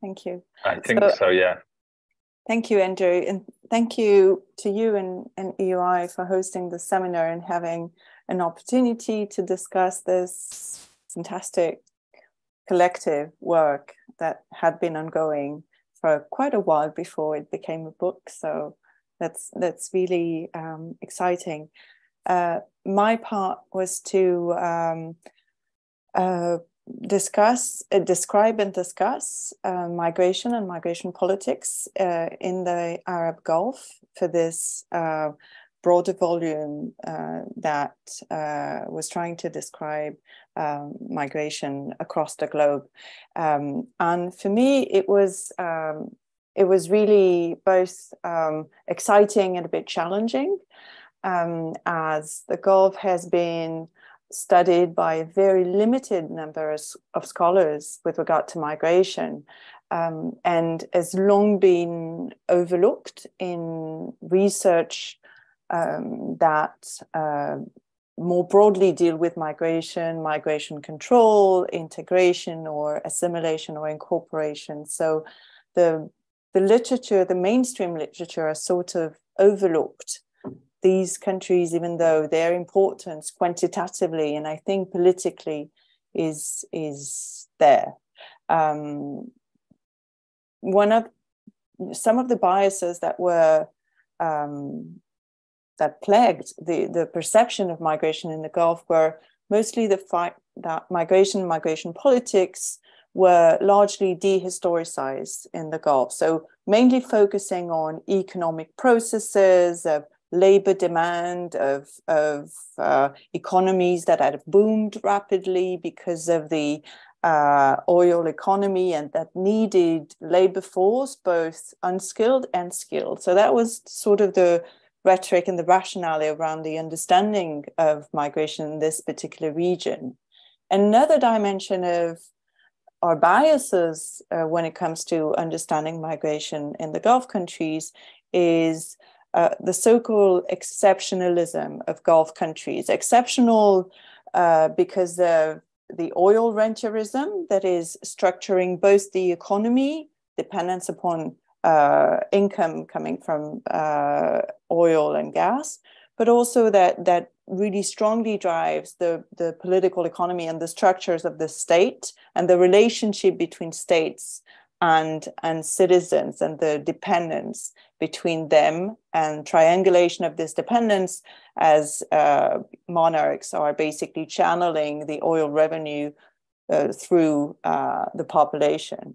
Thank you. I think so, so, yeah. Thank you, Andrew. And thank you to you and, and EUI for hosting the seminar and having an opportunity to discuss this fantastic collective work that had been ongoing for quite a while before it became a book. So that's that's really um, exciting. Uh, my part was to um, uh, discuss, uh, describe and discuss uh, migration and migration politics uh, in the Arab Gulf for this uh, broader volume uh, that uh, was trying to describe um, migration across the globe. Um, and for me, it was um, it was really both um, exciting and a bit challenging, um, as the Gulf has been studied by a very limited number of scholars with regard to migration um, and has long been overlooked in research um, that uh, more broadly deal with migration, migration control, integration or assimilation or incorporation. So the, the literature, the mainstream literature are sort of overlooked these countries, even though their importance quantitatively and I think politically is is there. Um, one of some of the biases that were um, that plagued the, the perception of migration in the Gulf were mostly the fact that migration, migration politics were largely dehistoricized in the Gulf. So, mainly focusing on economic processes of labor demand, of, of uh, economies that had boomed rapidly because of the uh, oil economy and that needed labor force, both unskilled and skilled. So that was sort of the rhetoric and the rationale around the understanding of migration in this particular region. Another dimension of our biases uh, when it comes to understanding migration in the Gulf countries is uh, the so-called exceptionalism of Gulf countries. Exceptional uh, because of the oil rentierism that is structuring both the economy, dependence upon uh, income coming from uh, oil and gas, but also that that really strongly drives the, the political economy and the structures of the state and the relationship between states and and citizens and the dependence between them and triangulation of this dependence as uh, monarchs are basically channeling the oil revenue uh, through uh, the population.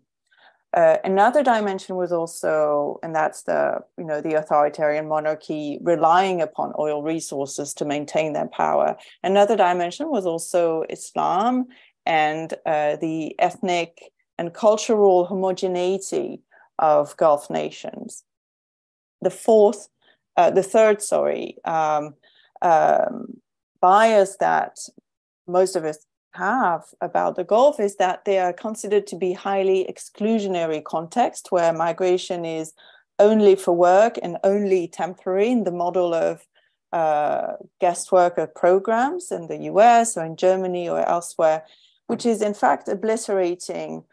Uh, another dimension was also, and that's the you know the authoritarian monarchy relying upon oil resources to maintain their power. Another dimension was also Islam and uh, the ethnic and cultural homogeneity of Gulf nations. The fourth, uh, the third, sorry, um, um, bias that most of us have about the Gulf is that they are considered to be highly exclusionary context where migration is only for work and only temporary in the model of uh, guest worker programs in the US or in Germany or elsewhere, which is in fact obliterating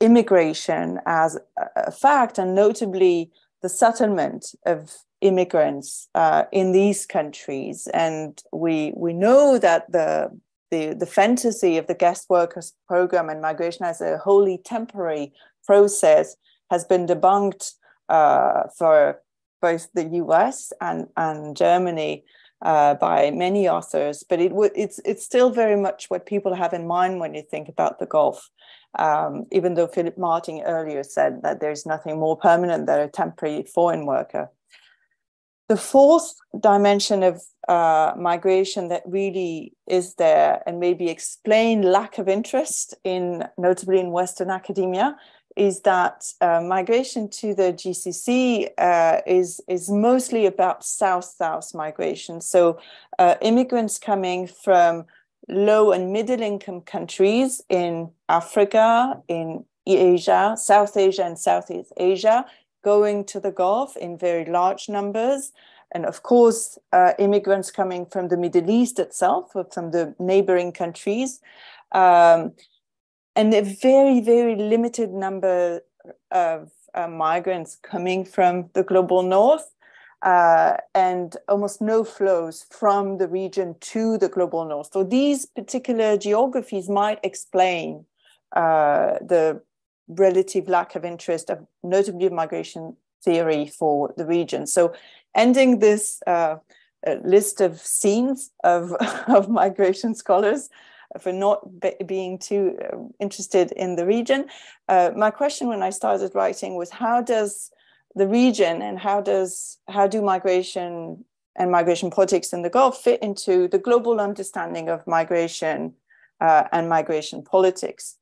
immigration as a fact, and notably the settlement of immigrants uh, in these countries. And we we know that the, the the fantasy of the guest workers program and migration as a wholly temporary process has been debunked uh, for both the U.S. and and Germany. Uh, by many authors, but it w- it's it's still very much what people have in mind when you think about the Gulf um, even though Philip Martin earlier said that there's nothing more permanent than a temporary foreign worker. The fourth dimension of uh, migration that really is there and maybe explain lack of interest in, notably in Western academia, is that uh, migration to the GCC uh, is is mostly about south-south migration. So uh, immigrants coming from low and middle income countries in Africa, in Asia, South Asia, and Southeast Asia going to the Gulf in very large numbers. And of course, uh, immigrants coming from the Middle East itself, or from the neighboring countries. Um, and a very, very limited number of uh, migrants coming from the global north uh, and almost no flows from the region to the global north. So these particular geographies might explain uh, the relative lack of interest of notably migration theory for the region. So ending this uh, list of scenes of, of migration scholars for not be being too uh, interested in the region. Uh, my question when I started writing was how does the region and how does how do migration and migration politics in the Gulf fit into the global understanding of migration uh, and migration politics?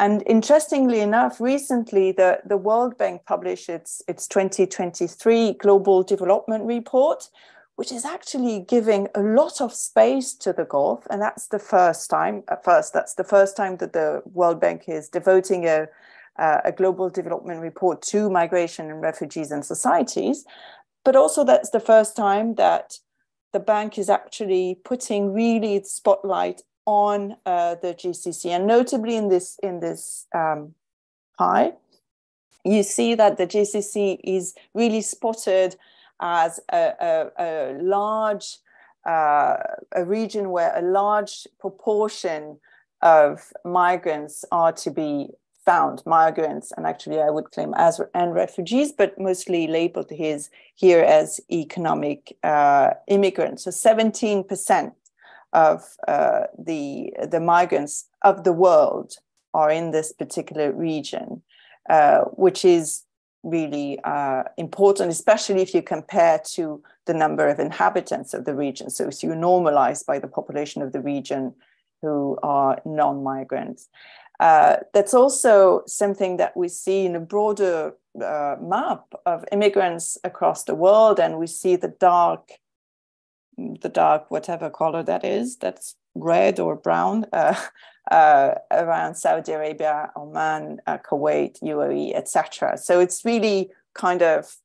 And interestingly enough, recently the, the World Bank published its, its 2023 Global Development Report, which is actually giving a lot of space to the Gulf. And that's the first time, at first, that's the first time that the World Bank is devoting a, uh, a global development report to migration and refugees and societies. But also, that's the first time that the bank is actually putting really the spotlight on uh, the GCC, and notably in this in this um, pie, you see that the GCC is really spotted as a, a, a large uh, a region where a large proportion of migrants are to be found migrants and actually I would claim as and refugees, but mostly labeled his here as economic uh, immigrants. So 17% of uh, the the migrants of the world are in this particular region, uh, which is really uh, important, especially if you compare to the number of inhabitants of the region. So, if you normalize by the population of the region who are non-migrants. Uh, that's also something that we see in a broader uh, map of immigrants across the world, and we see the dark, the dark whatever color that is, that's red or brown uh, uh around Saudi Arabia, Oman, uh, Kuwait, UAE, etc. So it's really kind of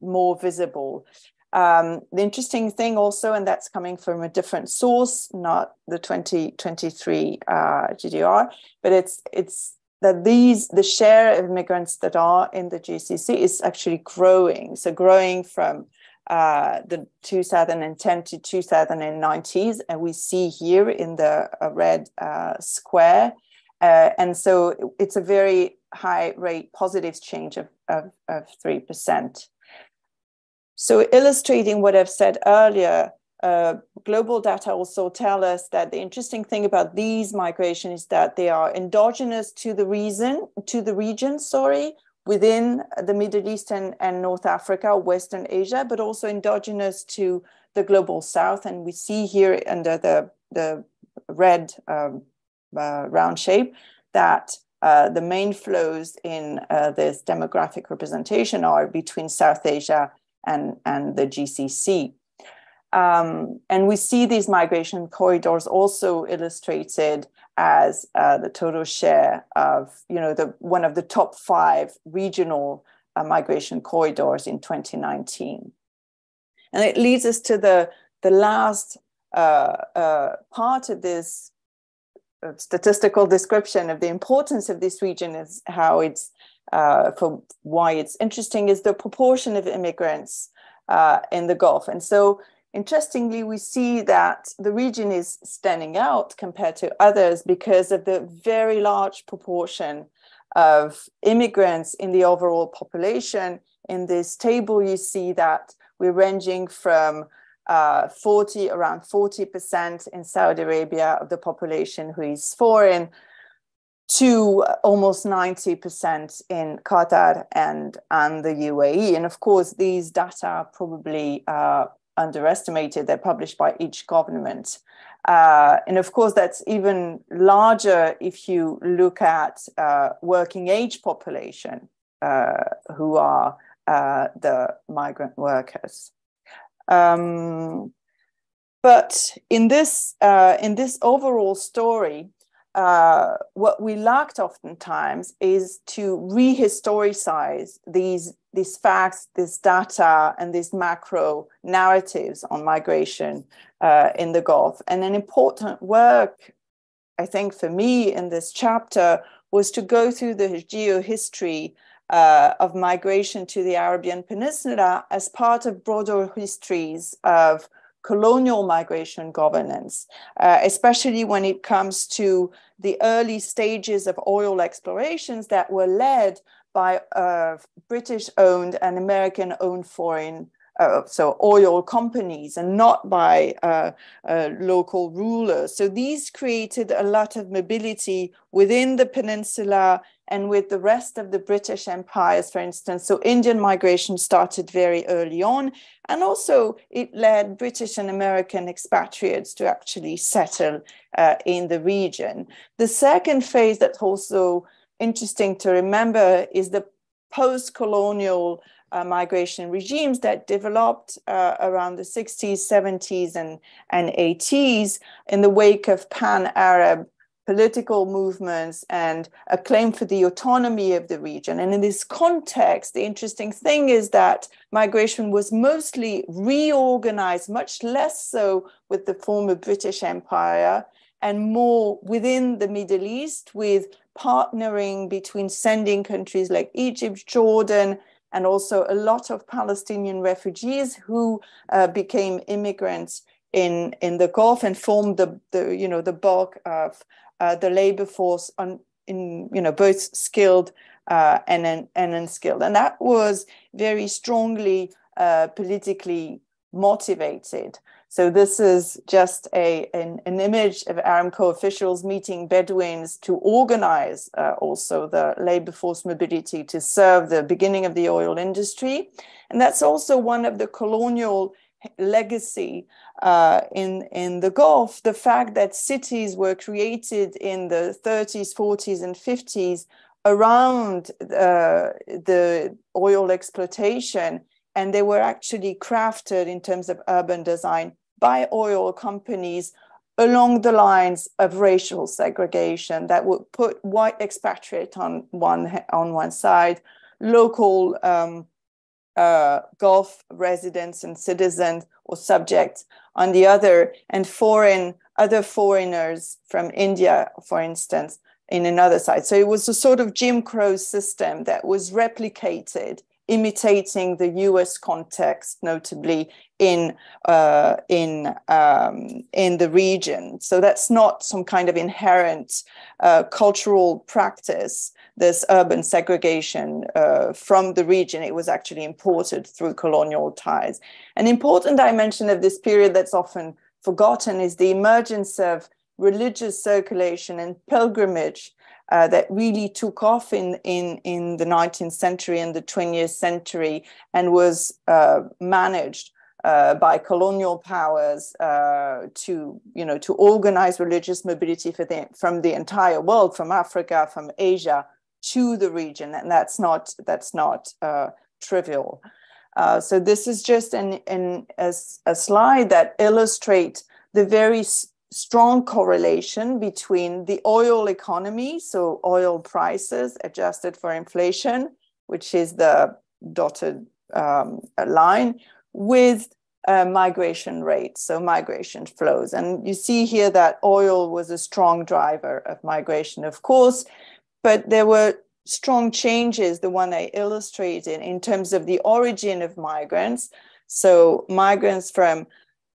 more visible. Um, the interesting thing also, and that's coming from a different source, not the 2023 uh, GDR, but it's it's that these the share of immigrants that are in the GCC is actually growing. So growing from uh, the 2010 to 2090s, and we see here in the uh, red uh, square. Uh, and so it's a very high rate positive change of, of, of 3%. So illustrating what I've said earlier, uh, global data also tell us that the interesting thing about these migrations is that they are endogenous to the reason to the region, sorry, within the Middle East and, and North Africa, Western Asia, but also endogenous to the global South. And we see here under the, the red um, uh, round shape that uh, the main flows in uh, this demographic representation are between South Asia and, and the GCC. Um, and we see these migration corridors also illustrated as uh, the total share of, you know, the one of the top five regional uh, migration corridors in 2019. And it leads us to the, the last uh, uh part of this uh, statistical description of the importance of this region is how it's uh, for why it's interesting is the proportion of immigrants in the Gulf. And so, interestingly, we see that the region is standing out compared to others because of the very large proportion of immigrants in the overall population. In this table, you see that we're ranging from uh, 40, around 40% in Saudi Arabia of the population who is foreign, to almost 90% in Qatar and, and the UAE. And of course, these data probably uh, underestimated. They're published by each government. Uh, and of course, that's even larger if you look at uh, working age population uh, who are uh, the migrant workers. Um, but in this, uh, in this overall story, uh, what we lacked oftentimes is to rehistoricize these these facts, this data, and these macro narratives on migration uh, in the Gulf. And an important work, I think, for me in this chapter was to go through the geohistory uh, of migration to the Arabian Peninsula as part of broader histories of colonial migration governance, uh, especially when it comes to the early stages of oil explorations that were led by uh, British owned and American owned foreign uh, so oil companies and not by uh, uh, local rulers. So these created a lot of mobility within the peninsula and with the rest of the British empires, for instance. So Indian migration started very early on, and also it led British and American expatriates to actually settle uh, in the region. The second phase that also interesting to remember is the post-colonial uh, migration regimes that developed uh, around the 60s, 70s, and, and 80s in the wake of pan Arab political movements and a claim for the autonomy of the region. And in this context, the interesting thing is that migration was mostly reorganized, much less so with the former British Empire and more within the Middle East with partnering between sending countries like Egypt, Jordan, and also a lot of Palestinian refugees who uh, became immigrants in, in the Gulf and formed the, the you know the bulk of uh, the labor force on in you know both skilled uh, and and unskilled, and that was very strongly uh, politically motivated. So this is just a an, an image of Aramco officials meeting Bedouins to organize uh, also the labor force mobility to serve the beginning of the oil industry. And that's also one of the colonial legacy uh, in, in the Gulf, the fact that cities were created in the 30s, 40s, and 50s around uh, the oil exploitation, and they were actually crafted in terms of urban design by oil companies along the lines of racial segregation that would put white expatriate on one on one side, local um, uh, Gulf residents and citizens or subjects on the other, and foreign other foreigners from India, for instance, in another side. So it was a sort of Jim Crow system that was replicated, imitating the U.S. context, notably in uh, in um, in the region. So that's not some kind of inherent uh, cultural practice this urban segregation uh, from the region. It was actually imported through colonial ties. An important dimension of this period that's often forgotten is the emergence of religious circulation and pilgrimage uh, that really took off in, in, in the 19th century and the 20th century and was uh, managed uh, by colonial powers uh, to, you know, to organize religious mobility the, from the entire world, from Africa, from Asia, to the region, and that's not that's not uh, trivial. Uh, so this is just an, an a, a slide that illustrates the very strong correlation between the oil economy, so oil prices adjusted for inflation, which is the dotted um, line, with uh, migration rates, so migration flows. And you see here that oil was a strong driver of migration, of course, but there were strong changes, the one I illustrated in terms of the origin of migrants. So migrants from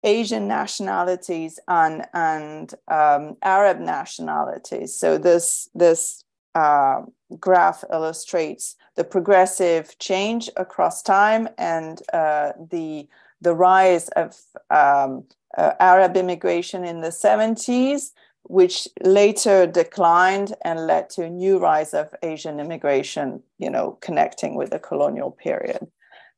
Asian nationalities and and um, Arab nationalities. So this this uh, graph illustrates the progressive change across time and uh, the the rise of um, uh, Arab immigration in the 70s which later declined and led to a new rise of Asian immigration, you know, connecting with the colonial period.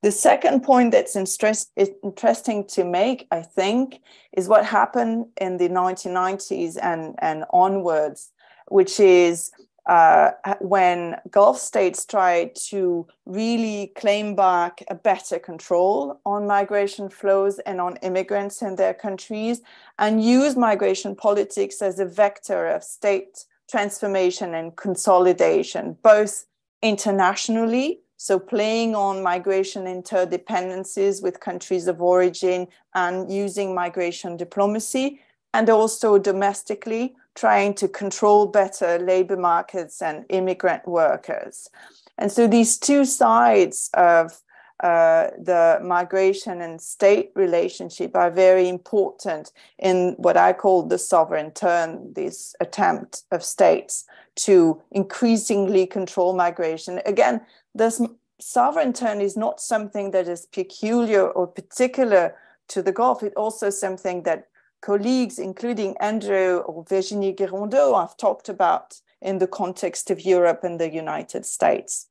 The second point that's interest, interesting to make, I think, is what happened in the 1990s and, and onwards, which is uh, when Gulf states tried to really claim back a better control on migration flows and on immigrants in their countries, and use migration politics as a vector of state transformation and consolidation, both internationally, so playing on migration interdependencies with countries of origin and using migration diplomacy, and also domestically trying to control better labor markets and immigrant workers. And so these two sides of uh, the migration and state relationship are very important in what I call the sovereign turn, this attempt of states to increasingly control migration. Again, this sovereign turn is not something that is peculiar or particular to the Gulf. It's also something that colleagues, including Andrew or Virginie Guiraudon, have talked about in the context of Europe and the United States.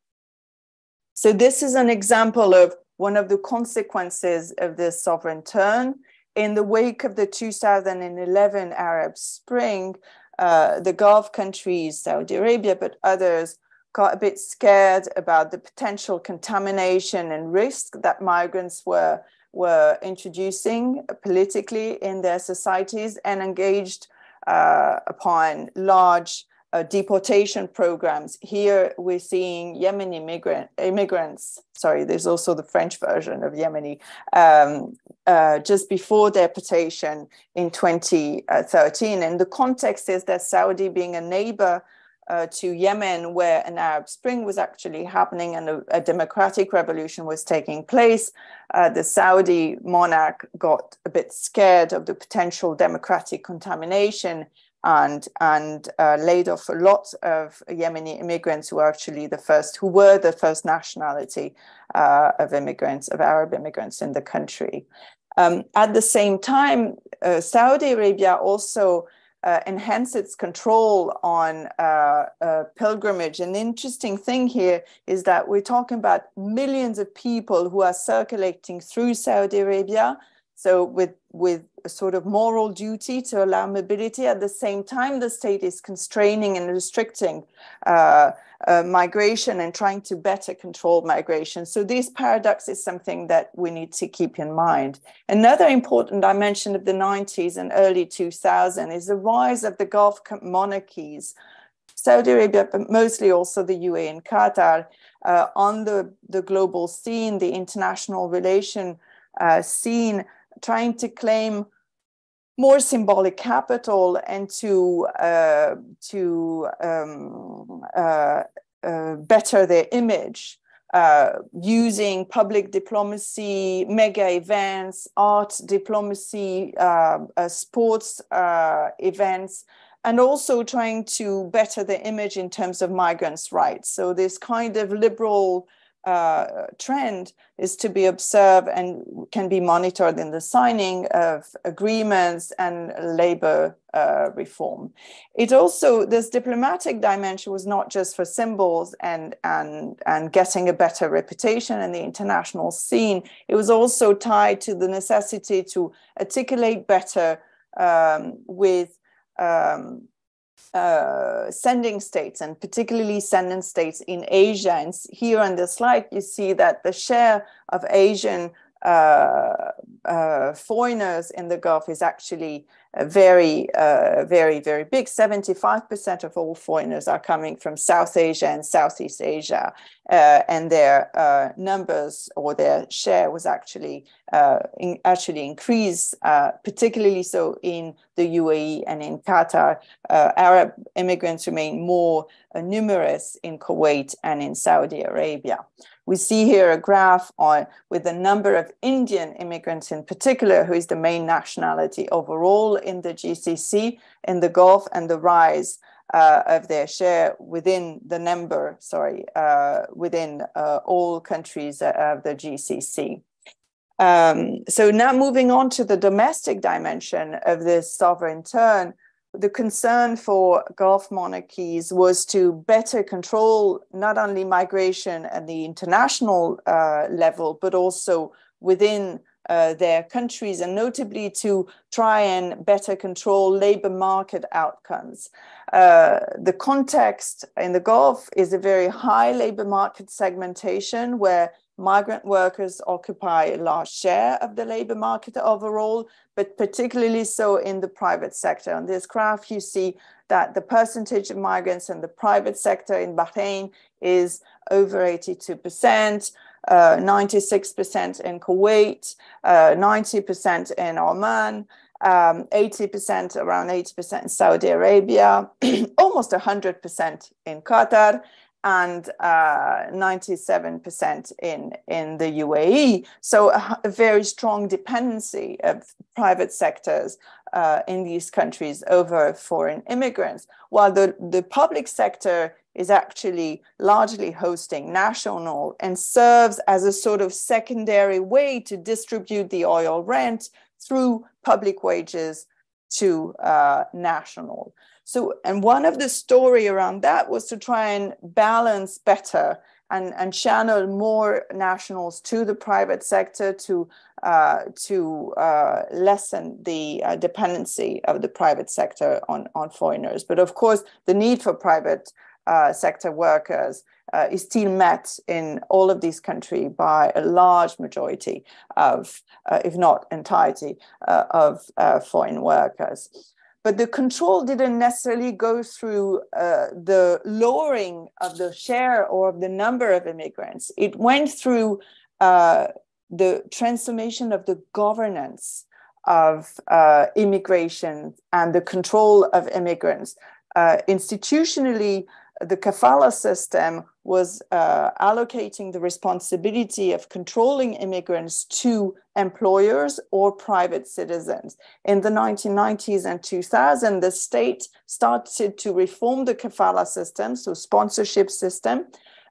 So this is an example of one of the consequences of this sovereign turn. In the wake of the 2011 Arab Spring, uh, the Gulf countries, Saudi Arabia, but others, got a bit scared about the potential contamination and risk that migrants were were introducing politically in their societies and engaged uh, upon large uh, deportation programs. Here we're seeing Yemeni immigrant, immigrants, sorry, there's also the French version of Yemeni, um, uh, just before deportation in 2013. And the context is that Saudi, being a neighbor uh, to Yemen, where an Arab Spring was actually happening and a, a democratic revolution was taking place. Uh, the Saudi monarch got a bit scared of the potential democratic contamination and and uh, laid off a lot of Yemeni immigrants who were actually the first, who were the first nationality uh, of immigrants, of Arab immigrants in the country. Um, at the same time, uh, Saudi Arabia also uh, enhance its control on uh, uh, pilgrimage. An interesting thing here is that we're talking about millions of people who are circulating through Saudi Arabia. So with with a sort of moral duty to allow mobility. At the same time, the state is constraining and restricting uh, uh, migration and trying to better control migration. So this paradox is something that we need to keep in mind. Another important dimension of the 90s and early 2000s is the rise of the Gulf monarchies, Saudi Arabia, but mostly also the UAE and Qatar, uh, on the, the global scene, the international relation uh, scene, trying to claim more symbolic capital and to uh, to um, uh, uh, better their image uh, using public diplomacy, mega events, art diplomacy, um, uh, sports uh, events, and also trying to better their image in terms of migrants' rights. So this kind of liberal uh, trend is to be observed and can be monitored in the signing of agreements and labor uh, reform. It also, this diplomatic dimension was not just for symbols and, and, and getting a better reputation in the international scene, it was also tied to the necessity to articulate better um, with um, uh, sending states and particularly sending states in Asia. And here on the slide, you see that the share of Asian uh, uh, foreigners in the Gulf is actually very, uh, very, very big. 75% of all foreigners are coming from South Asia and Southeast Asia, uh, and their uh, numbers or their share was actually uh, in, actually increased, uh, particularly so in the UAE and in Qatar. Uh, Arab immigrants remain more numerous in Kuwait and in Saudi Arabia. We see here a graph on with the number of Indian immigrants in particular, who is the main nationality overall in the GCC, in the Gulf, and the rise uh, of their share within the number, sorry, uh, within uh, all countries of the GCC. Um, so now moving on to the domestic dimension of this sovereign turn, the concern for Gulf monarchies was to better control not only migration at the international uh, level, but also within uh, their countries, and notably to try and better control labor market outcomes. Uh, the context in the Gulf is a very high labor market segmentation where migrant workers occupy a large share of the labor market overall, but particularly so in the private sector. On this graph, you see that the percentage of migrants in the private sector in Bahrain is over 82%, uh, 96% in Kuwait, uh, 90% in Oman, um, 80%, around 80% in Saudi Arabia, almost 100% in Qatar, and uh, 97% in, in the UAE. So a, a, very strong dependency of private sectors uh, in these countries over foreign immigrants, while the, the public sector is actually largely hosting national and serves as a sort of secondary way to distribute the oil rent through public wages to uh, national. So, and one of the story around that was to try and balance better and, and channel more nationals to the private sector to uh, to uh, lessen the uh, dependency of the private sector on, on foreigners. But of course, the need for private uh, sector workers uh, is still met in all of these countries by a large majority of, uh, if not entirety, of foreign workers but the control didn't necessarily go through uh, the lowering of the share or of the number of immigrants. It went through uh, the transformation of the governance of uh, immigration and the control of immigrants. Uh, institutionally, the kafala system was uh, allocating the responsibility of controlling immigrants to employers or private citizens. In the 1990s and 2000, the state started to reform the kafala system, so sponsorship system,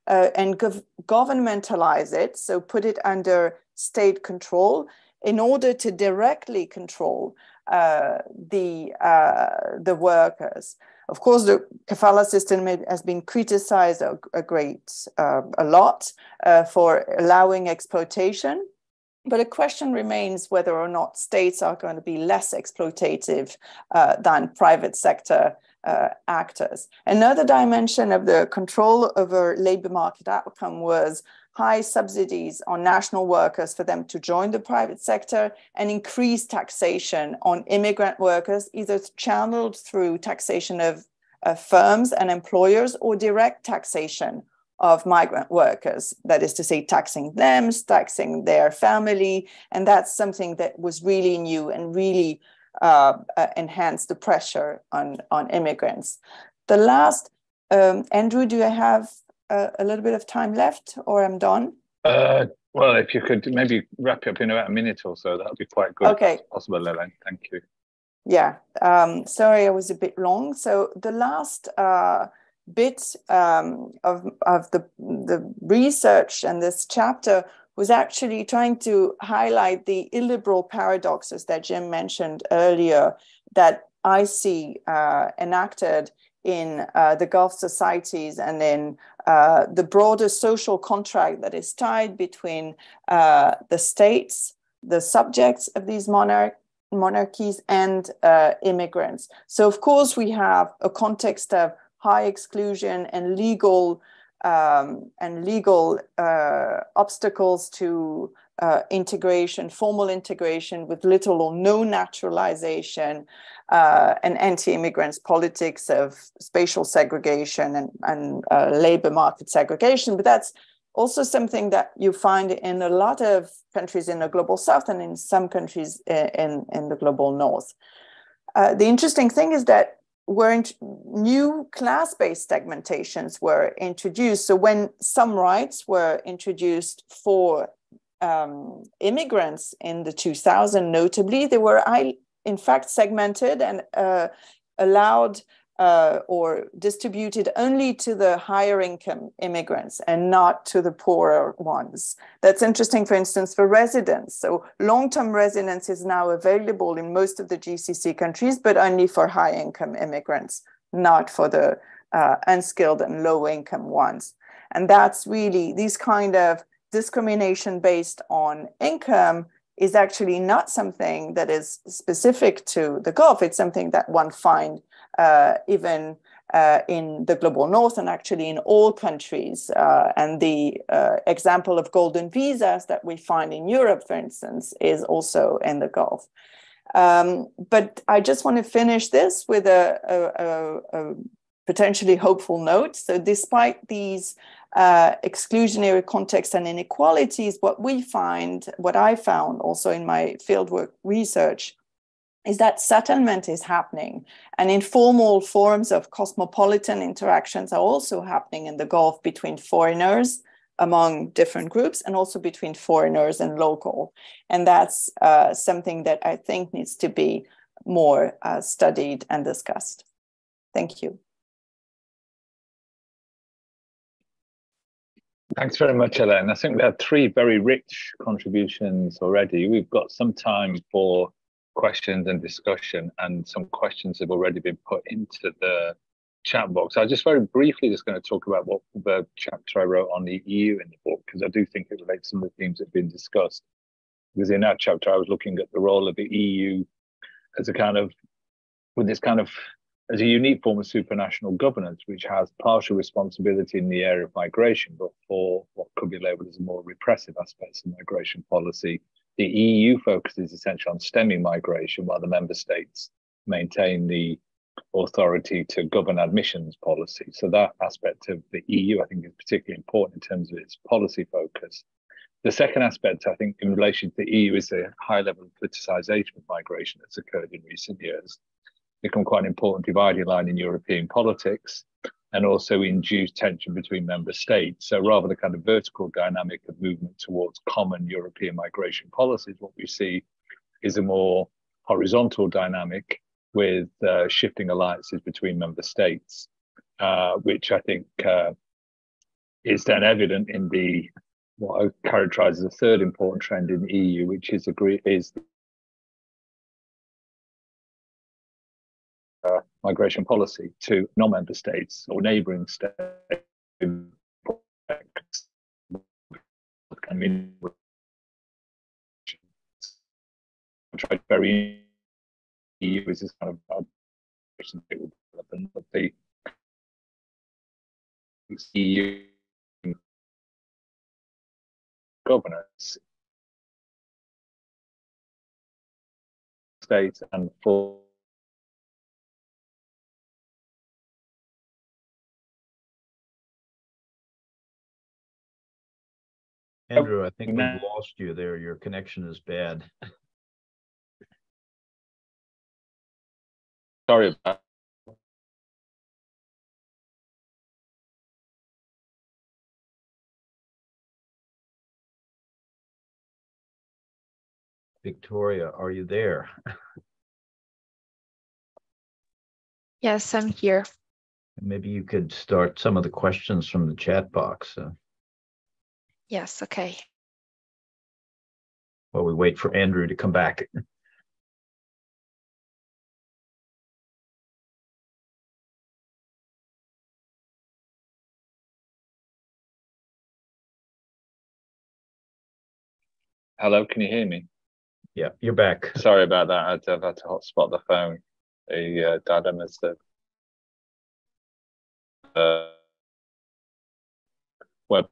uh, and gov- governmentalize it, so put it under state control. in order to directly control uh, the, uh, the workers. Of course, the kafala system has been criticized a, a great, uh, a lot uh, for allowing exploitation. But a question remains whether or not states are going to be less exploitative uh, than private sector uh, actors. Another dimension of the control over labor market outcome was high subsidies on national workers for them to join the private sector and increased taxation on immigrant workers, either channeled through taxation of, of firms and employers or direct taxation of migrant workers. That is to say, taxing them, taxing their family. And that's something that was really new and really uh, uh, enhanced the pressure on, on immigrants. The last, um, Andrew, do I have a, a, little bit of time left or I'm done? Uh, well, if you could maybe wrap up in about a minute or so, that would be quite good. Okay. possible, Ellen. Thank you. Yeah. Um, sorry, I was a bit long. So the last uh, bit um, of, of the, the research and this chapter was actually trying to highlight the illiberal paradoxes that Jim mentioned earlier that I see uh, enacted in uh, the Gulf societies and in uh, the broader social contract that is tied between uh, the states, the subjects of these monarch- monarchies, and uh, immigrants. So, of course, we have a context of high exclusion and legal um, and legal uh, obstacles to uh, integration, formal integration with little or no naturalization, uh, and anti-immigrants politics of spatial segregation and, and uh, labor market segregation. But that's also something that you find in a lot of countries in the global south and in some countries uh, in, in the global north. Uh, the interesting thing is that were new class-based segmentations were introduced. So when some rights were introduced for um, immigrants in the 2000, notably, they were in fact segmented and uh, allowed uh, or distributed only to the higher income immigrants and not to the poorer ones. That's interesting, for instance, for residents. So long term residence is now available in most of the GCC countries, but only for high income immigrants, not for the uh, unskilled and low income ones. And that's really these kind of discrimination based on income is actually not something that is specific to the Gulf. It's something that one find uh, even uh, in the global north and actually in all countries. Uh, and the uh, example of golden visas that we find in Europe, for instance, is also in the Gulf. Um, but I just want to finish this with a, a, a, a potentially hopeful note. So, despite these uh, exclusionary contexts and inequalities, what we find, what I found also in my fieldwork research, is that settlement is happening and informal forms of cosmopolitan interactions are also happening in the Gulf between foreigners among different groups and also between foreigners and local. And that's uh, something that I think needs to be more uh, studied and discussed. Thank you. Thanks very much, Ellen. I think we have three very rich contributions already. We've got some time for questions and discussion, and some questions have already been put into the chat box. I'm just very briefly just going to talk about what the chapter I wrote on the EU in the book, because I do think it relates to some of the themes that have been discussed. Because in that chapter, I was looking at the role of the EU as a kind of, with this kind of, as a unique form of supranational governance, which has partial responsibility in the area of migration, but for what could be labeled as more repressive aspects of migration policy, the EU focuses essentially on stemming migration, while the member states maintain the authority to govern admissions policy. So that aspect of the EU, I think, is particularly important in terms of its policy focus. The second aspect, I think, in relation to the EU is the high level of politicization of migration that's occurred in recent years. Become quite an important dividing line in European politics and also induce tension between member states. So rather the kind of vertical dynamic of movement towards common European migration policies, what we see is a more horizontal dynamic with uh, shifting alliances between member states, uh, which I think uh, is then evident in the what I characterize as a third important trend in the EU, which is agree is migration policy to non-member states or neighbouring states. I mean, very EU is this kind of but the EU governance state and for Andrew, I think we've lost you there. Your connection is bad. Sorry about Victoria, are you there? Yes, I'm here. Maybe you could start some of the questions from the chat box. Uh, Yes, okay. while we wait for Andrew to come back. Hello, can you hear me? Yeah, you're back. Sorry about that. I'd, I've had to hotspot the phone. The uh, dilemmas that uh, web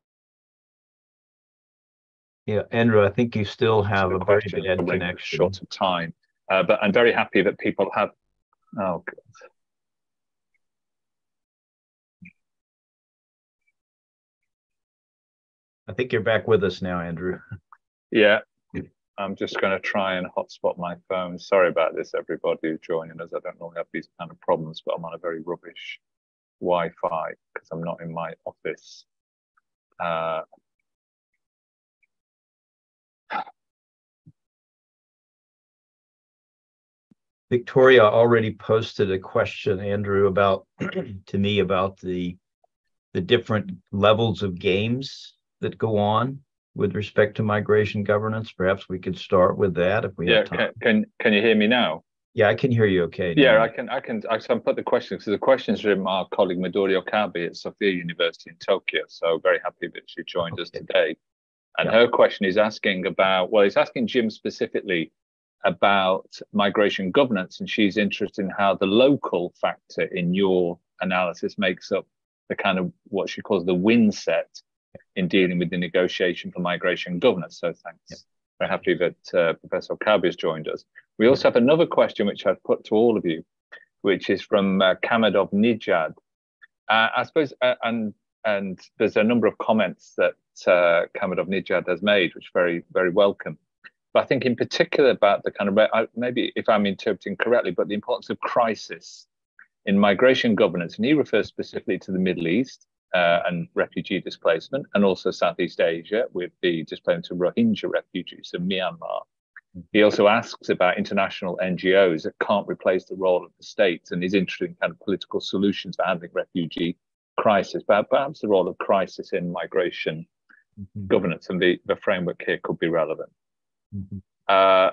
Yeah, Andrew, I think you still have a very bad connection. short of time. Uh, but I'm very happy that people have. Oh, God. I think you're back with us now, Andrew. yeah. I'm just going to try and hotspot my phone. Sorry about this, everybody who's joining us. I don't normally have these kind of problems, but I'm on a very rubbish Wi-Fi because I'm not in my office. Uh, Victoria already posted a question, Andrew, about to me about the the different levels of games that go on with respect to migration governance. Perhaps we could start with that if we yeah, have time. can, can can you hear me now? Yeah, I can hear you okay. Yeah. I can, I can, I can put the question So the questions from our colleague Midori Okabe at Sophia University in Tokyo. So very happy that she joined us today. And Yeah. her question is asking about, well, it's asking Jim specifically about migration governance, and she's interested in how the local factor in your analysis makes up the kind of what she calls the win set in dealing with the negotiation for migration governance. So thanks. Yeah. Very happy that uh, Professor Okabe has joined us. We also have another question which I've put to all of you, which is from uh, Kamadov Nijad. Uh, I suppose, uh, and and there's a number of comments that uh, Kamadov Nijad has made, which are very very welcome. But I think in particular about the kind of I- maybe if I'm interpreting correctly, but the importance of crisis in migration governance, and he refers specifically to the Middle East uh, and refugee displacement, and also Southeast Asia with the displacement of Rohingya refugees in Myanmar. He also asks about international NGOs that can't replace the role of the states and is interested in kind of political solutions for handling refugee crisis, but perhaps the role of crisis in migration Mhm, governance and the, the framework here could be relevant. Mhm. Uh,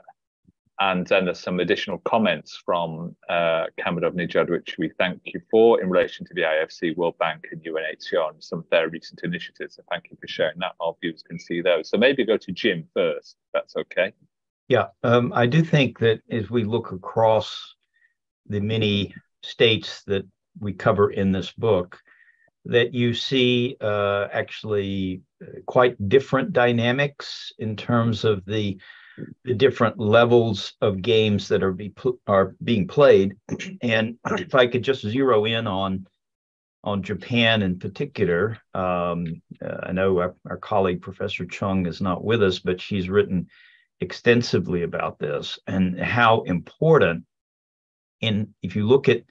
and then there's some additional comments from uh, Kamadov Nijad, which we thank you for in relation to the IFC, World Bank, and UNHCR and some of their recent initiatives. So thank you for sharing that. Our viewers can see those. So maybe go to Jim first, if that's okay. Yeah, um, I do think that as we look across the many states that we cover in this book, that you see uh, actually quite different dynamics in terms of the the different levels of games that are be are being played. And if I could just zero in on on Japan in particular, um, uh, I know our, our colleague Professor Chung is not with us, but she's written extensively about this and how important in if you look at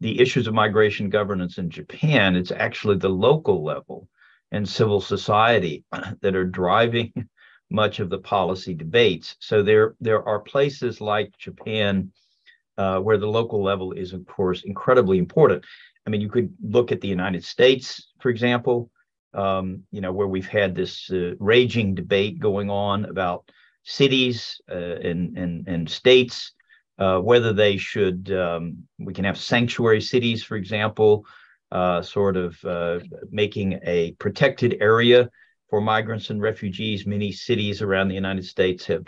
the issues of migration governance in Japan, it's actually the local level and civil society that are driving much of the policy debates. So there there are places like Japan uh, where the local level is, of course, incredibly important. I mean, you could look at the United States, for example, um, you know, where we've had this uh, raging debate going on about cities uh, and, and, and states, uh, whether they should, um, we can have sanctuary cities, for example, uh, sort of uh, making a protected area for migrants and refugees. Many cities around the United States have,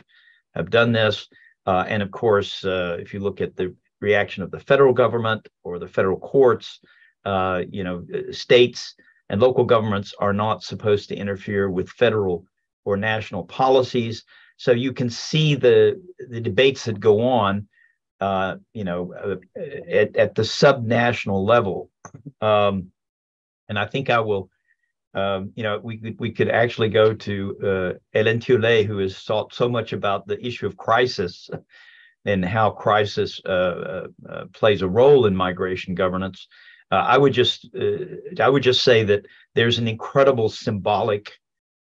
have done this. Uh, and of course, if you look at the reaction of the federal government or the federal courts, you know, states and local governments are not supposed to interfere with federal or national policies. So you can see the the debates that go on, uh, you know, uh, at, at the subnational level. Um, and I think I will, um, you know, we could we could actually go to uh, Hélène who has thought so much about the issue of crisis and how crisis uh, uh, uh, plays a role in migration governance. Uh, I would just I would just say that there's an incredible symbolic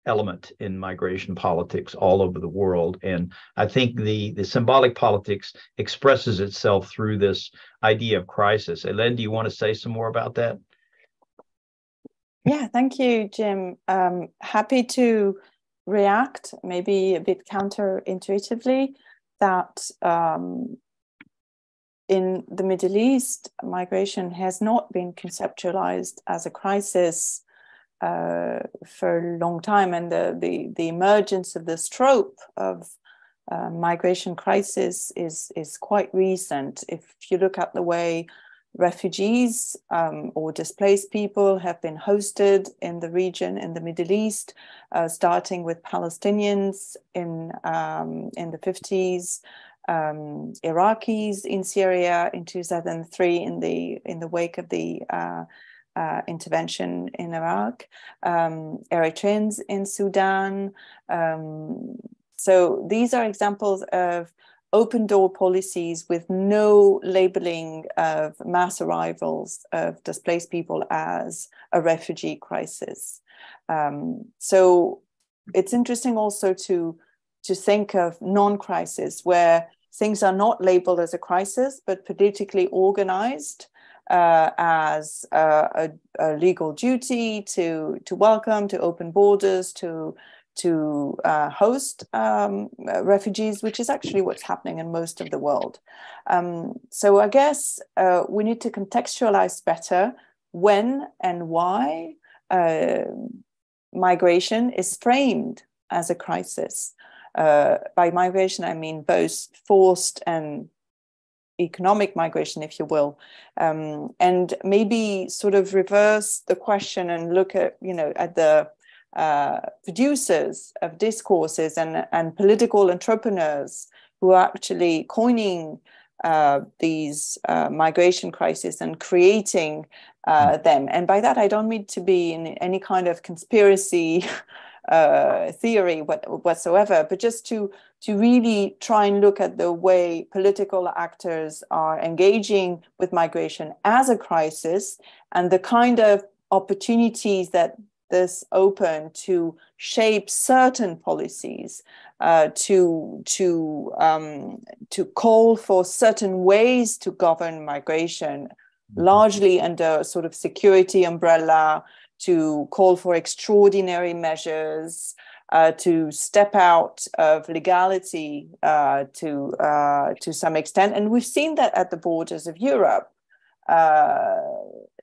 element in migration politics all over the world, and I think the the symbolic politics expresses itself through this idea of crisis. Hélène, do you want to say some more about that? Yeah, thank you, Jim. Um, happy to react, maybe a bit counterintuitively, that um, in the Middle East, migration has not been conceptualized as a crisis uh, for a long time, and the, the, the emergence of this trope of uh, migration crisis is is quite recent. If you look at the way refugees um, or displaced people have been hosted in the region in the Middle East, uh, starting with Palestinians in um, in the 50s, um, Iraqis in Syria in 2003 in the in the wake of the uh, uh, intervention in Iraq, um, Eritreans in Sudan. Um, so these are examples of open door policies with no labeling of mass arrivals of displaced people as a refugee crisis. Um, so it's interesting also to to think of non-crisis where things are not labeled as a crisis, but politically organized uh, as a, a, legal duty to to welcome, to open borders, to to uh, host um, refugees, which is actually what's happening in most of the world. Um, so I guess uh, we need to contextualize better when and why uh, migration is framed as a crisis. Uh, by migration, I mean both forced and economic migration, if you will, um, and maybe sort of reverse the question and look at, you know, at the uh, producers of discourses and, and political entrepreneurs who are actually coining uh, these uh, migration crises and creating uh, hmm. them. And by that, I don't mean to be in any kind of conspiracy uh, theory what, whatsoever, but just to to really try and look at the way political actors are engaging with migration as a crisis and the kind of opportunities that this open to shape certain policies, uh, to to um, to call for certain ways to govern migration, mm-hmm. largely under a sort of security umbrella, to call for extraordinary measures, uh, to step out of legality uh, to uh, to some extent, and we've seen that at the borders of Europe, uh,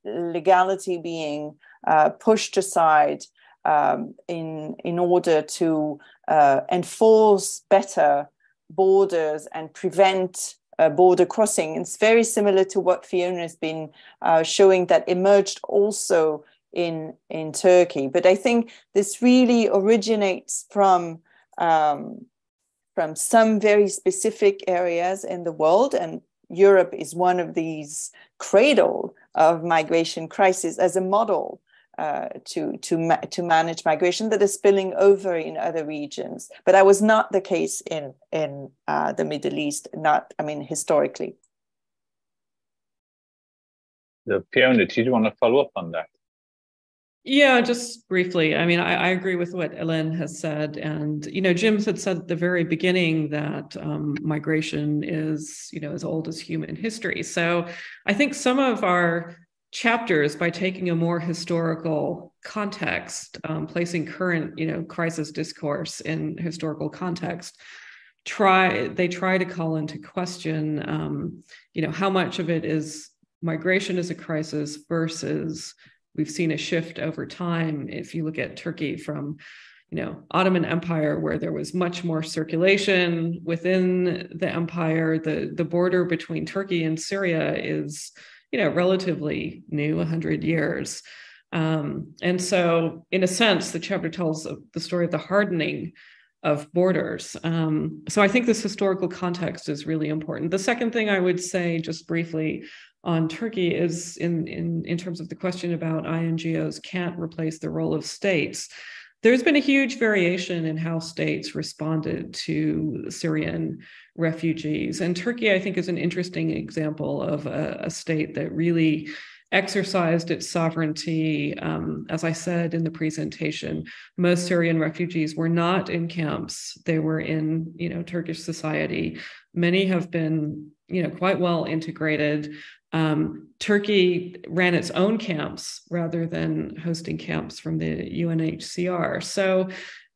legality being uh, pushed aside um, in in order to uh, enforce better borders and prevent uh, border crossing. It's very similar to what Fiona has been uh, showing that emerged also in in Turkey. But I think this really originates from um, from some very specific areas in the world, and Europe is one of these cradle of migration crisis as a model uh, to to ma- to manage migration that is spilling over in other regions. But that was not the case in in uh, the Middle East. Not, I mean, historically. The Fiona, did you want to follow up on that? Yeah, just briefly. I mean, I, I, agree with what Hélène has said. And, you know, Jim had said at the very beginning that um, migration is, you know, as old as human history. So I think some of our chapters by taking a more historical context, um, placing current, you know, crisis discourse in historical context. Try they try to call into question, um, you know, how much of it is migration as a crisis versus we've seen a shift over time. If you look at Turkey from you know ottoman empire where there was much more circulation within the empire the the border between turkey and syria is you know relatively new 100 years. Um, and so in a sense the chapter tells the story of the hardening of borders. Um, so i think this historical context is really important. The second thing i would say just briefly on turkey is in in in terms of the question about ingos can't replace the role of states there's been a huge variation in how states responded to Syrian refugees. And Turkey, I think, is an interesting example of a, a state that really exercised its sovereignty. Um, as I said in the presentation, most Syrian refugees were not in camps; they were in, you know, Turkish society. Many have been, you know, quite well integrated. Um, Turkey ran its own camps rather than hosting camps from the UNHCR. So,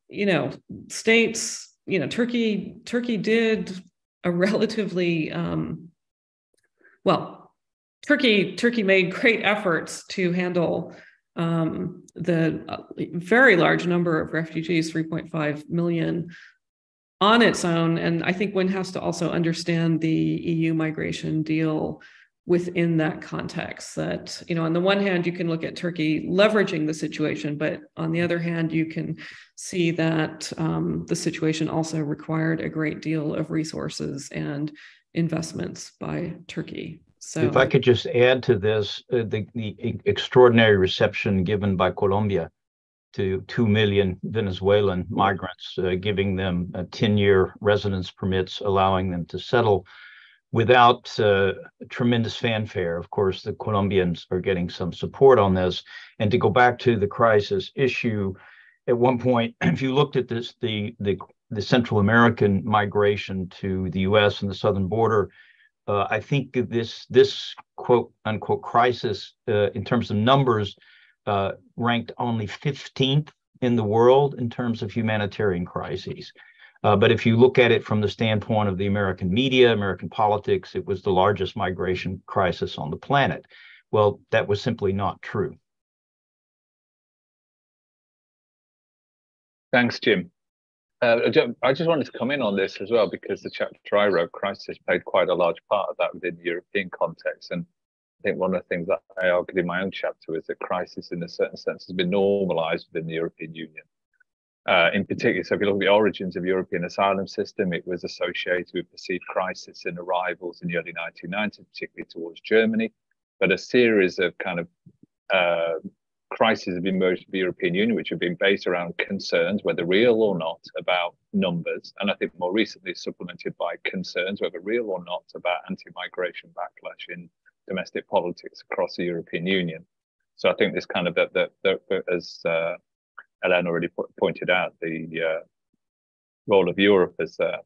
you know, states, you know, Turkey, Turkey did a relatively um, well, Turkey, Turkey made great efforts to handle um, the uh, very large number of refugees, 3.5 million on its own. And I think one has to also understand the EU migration deal within that context that you know on the one hand you can look at turkey leveraging the situation but on the other hand you can see that um, the situation also required a great deal of resources and investments by turkey. So if i could just add to this uh, the, the extraordinary reception given by colombia to 2 million venezuelan migrants uh, giving them 10-year residence permits allowing them to settle without uh, tremendous fanfare. Of course, the Colombians are getting some support on this. And to go back to the crisis issue, at one point, if you looked at this, the the the Central American migration to the U.S. and the southern border, uh, I think this this quote unquote crisis uh, in terms of numbers uh, ranked only 15th in the world in terms of humanitarian crises. Uh, but if you look at it from the standpoint of the American media, American politics, it was the largest migration crisis on the planet. Well, that was simply not true. Thanks, Jim. Uh, I just wanted to come in on this as well because the chapter I wrote, crisis, played quite a large part of that within the European context. And I think one of the things that I argued in my own chapter is that crisis, in a certain sense, has been normalized within the European Union uh, in particular, so if you look at the origins of European asylum system, it was associated with perceived crisis in arrivals in the early 1990s, particularly towards Germany. But a series of kind of uh, crises have emerged in the European Union, which have been based around concerns, whether real or not, about numbers. And I think more recently supplemented by concerns, whether real or not, about anti-migration backlash in domestic politics across the European Union. So I think this kind of that that, that as uh, Ellen already pointed out, the uh, role of Europe as a,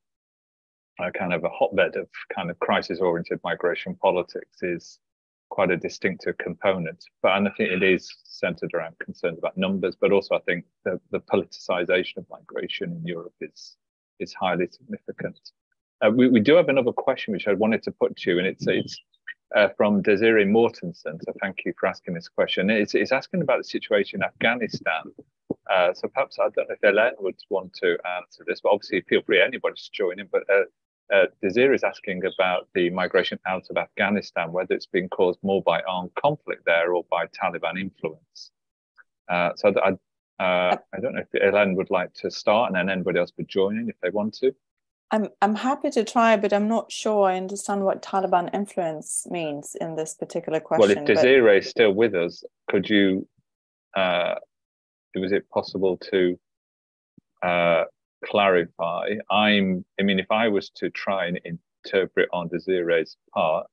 a, kind of a hotbed of kind of crisis-oriented migration politics is quite a distinctive component. But and I think it is centered around concerns about numbers, but also I think the, the politicization of migration in Europe is is highly significant. Uh, we, we do have another question which I wanted to put to you, and it's it's uh, from Desiree Mortensen. So thank you for asking this question. It's, it's asking about the situation in Afghanistan uh, so perhaps I don't know if Ellen would want to answer this, but obviously feel free anybody to join in. But uh, uh, Desir is asking about the migration out of Afghanistan, whether it's been caused more by armed conflict there or by Taliban influence. Uh, so I, uh, I don't know if Ellen would like to start, and then anybody else would join in if they want to. I'm I'm happy to try, but I'm not sure I understand what Taliban influence means in this particular question. Well, if Desiree is still with us, could you uh, was it possible to uh, clarify? I'm, I mean, if I was to try and interpret on Desiree's part,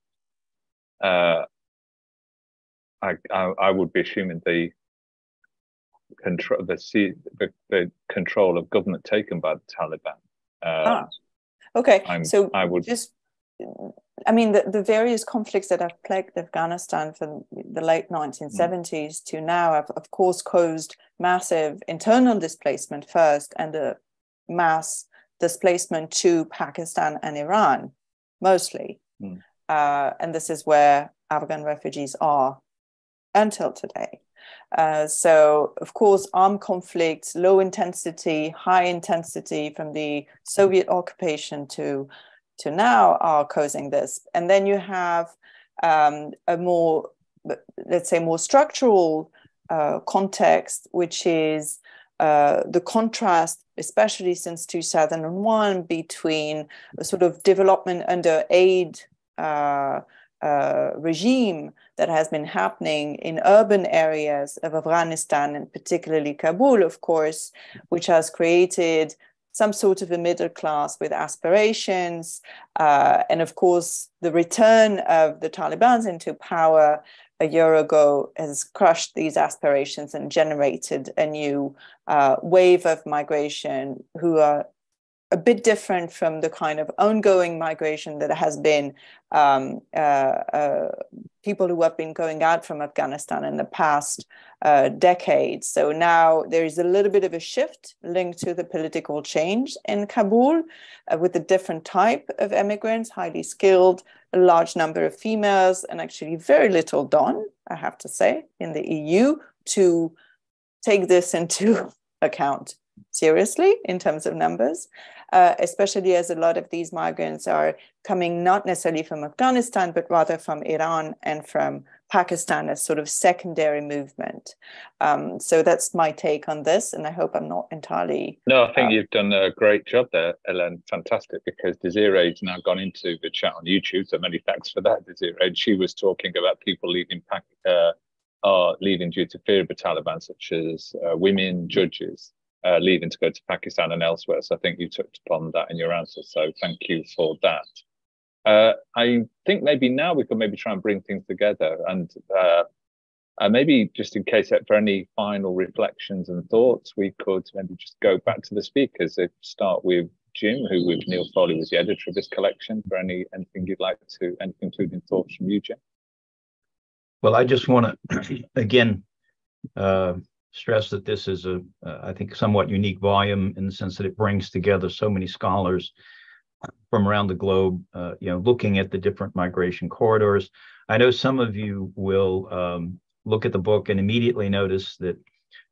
uh, I, I, I would be assuming the control the, the, the control of government taken by the Taliban. Uh, ah, okay. I'm, so I would just I mean, the, the various conflicts that have plagued Afghanistan from the late 1970s mm. to now have, of course, caused massive internal displacement first and a mass displacement to Pakistan and Iran, mostly. Mm. Uh, and this is where Afghan refugees are until today. Uh, so, of course, armed conflicts, low intensity, high intensity from the Soviet occupation to to now are causing this. And then you have um, a more, let's say, more structural uh, context, which is uh, the contrast, especially since 2001, between a sort of development under aid uh, uh, regime that has been happening in urban areas of Afghanistan, and particularly Kabul, of course, which has created some sort of a middle class with aspirations. Uh, and of course, the return of the Taliban into power a year ago has crushed these aspirations and generated a new uh, wave of migration who are a bit different from the kind of ongoing migration that has been um, uh, uh, people who have been going out from Afghanistan in the past uh, decades. So now there is a little bit of a shift linked to the political change in Kabul uh, with a different type of immigrants, highly skilled, a large number of females, and actually very little done, I have to say, in the EU to take this into account seriously in terms of numbers uh, especially as a lot of these migrants are coming not necessarily from Afghanistan, but rather from Iran and from Pakistan as sort of secondary movement. Um, so that's my take on this, and I hope I'm not entirely. No, I think um, you've done a great job there, Ellen. Fantastic, because Desiree's now gone into the chat on YouTube, so many thanks for that, Desiree. And she was talking about people leaving Pakistan. Uh, are leaving due to fear of the Taliban, such as uh, women judges uh, leaving to go to Pakistan and elsewhere. So I think you touched upon that in your answer. So thank you for that. Uh, I think maybe now we could maybe try and bring things together and uh, uh, maybe just in case for any final reflections and thoughts, we could maybe just go back to the speakers. If start with Jim, who with Neil Foley was the editor of this collection. For any anything you'd like to, any concluding thoughts from you, Jim? Well, I just want to again uh, stress that this is a, uh, I think, somewhat unique volume in the sense that it brings together so many scholars from around the globe, uh, you know, looking at the different migration corridors. I know some of you will um, look at the book and immediately notice that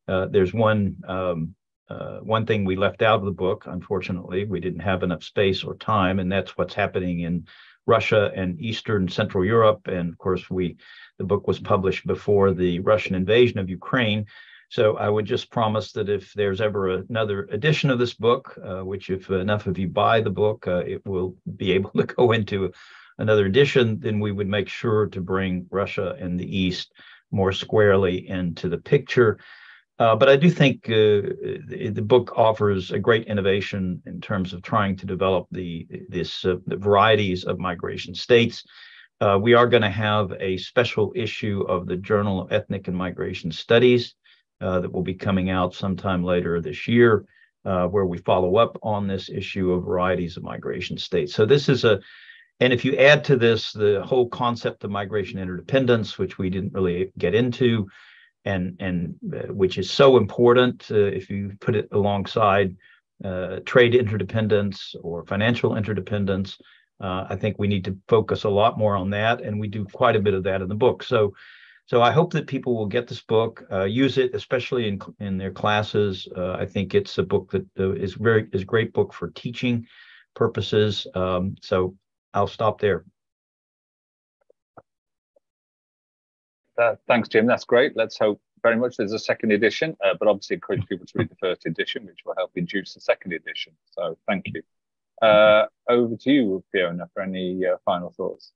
uh, there's one um, uh, one thing we left out of the book. Unfortunately, we didn't have enough space or time, and that's what's happening in Russia and Eastern Central Europe. And of course, we the book was published before the Russian invasion of Ukraine. So I would just promise that if there's ever another edition of this book, uh, which if enough of you buy the book, uh, it will be able to go into another edition, then we would make sure to bring Russia and the East more squarely into the picture. Uh, but I do think uh, the, the, book offers a great innovation in terms of trying to develop the this uh, the varieties of migration states. Uh, we are going to have a special issue of the Journal of Ethnic and Migration Studies uh, that will be coming out sometime later this year, uh, where we follow up on this issue of varieties of migration states. So this is a, and if you add to this the whole concept of migration interdependence, which we didn't really get into, and and uh, which is so important uh, if you put it alongside uh, trade interdependence or financial interdependence. I think we need to focus a lot more on that, and we do quite a bit of that in the book. So so I hope that people will get this book, uh, use it, especially in in their classes. Uh, I think it's a book that uh, is very is a great book for teaching purposes. Um, so I'll stop there. Uh, thanks, Jim. That's great. Let's hope very much there's a second edition, uh, but obviously encourage people to read the first edition, which will help induce the second edition. So thank you. Uh, over to you, Fiona, for any final thoughts.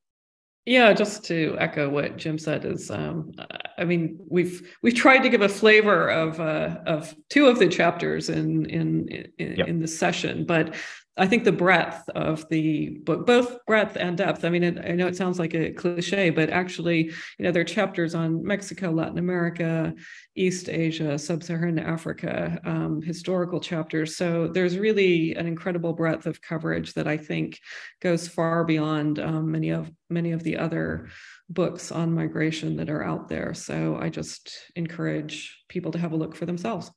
Yeah, just to echo what Jim said is, um, I mean, we've we've tried to give a flavor of uh, of two of the chapters in in in, yep. in the session, but I think the breadth of the book, both breadth and depth. I mean, it, I know it sounds like a cliche, but actually, you know, there are chapters on Mexico, Latin America, East Asia, Sub-Saharan Africa, um, historical chapters. So there's really an incredible breadth of coverage that I think goes far beyond um, many of many of the other books on migration that are out there. So I just encourage people to have a look for themselves.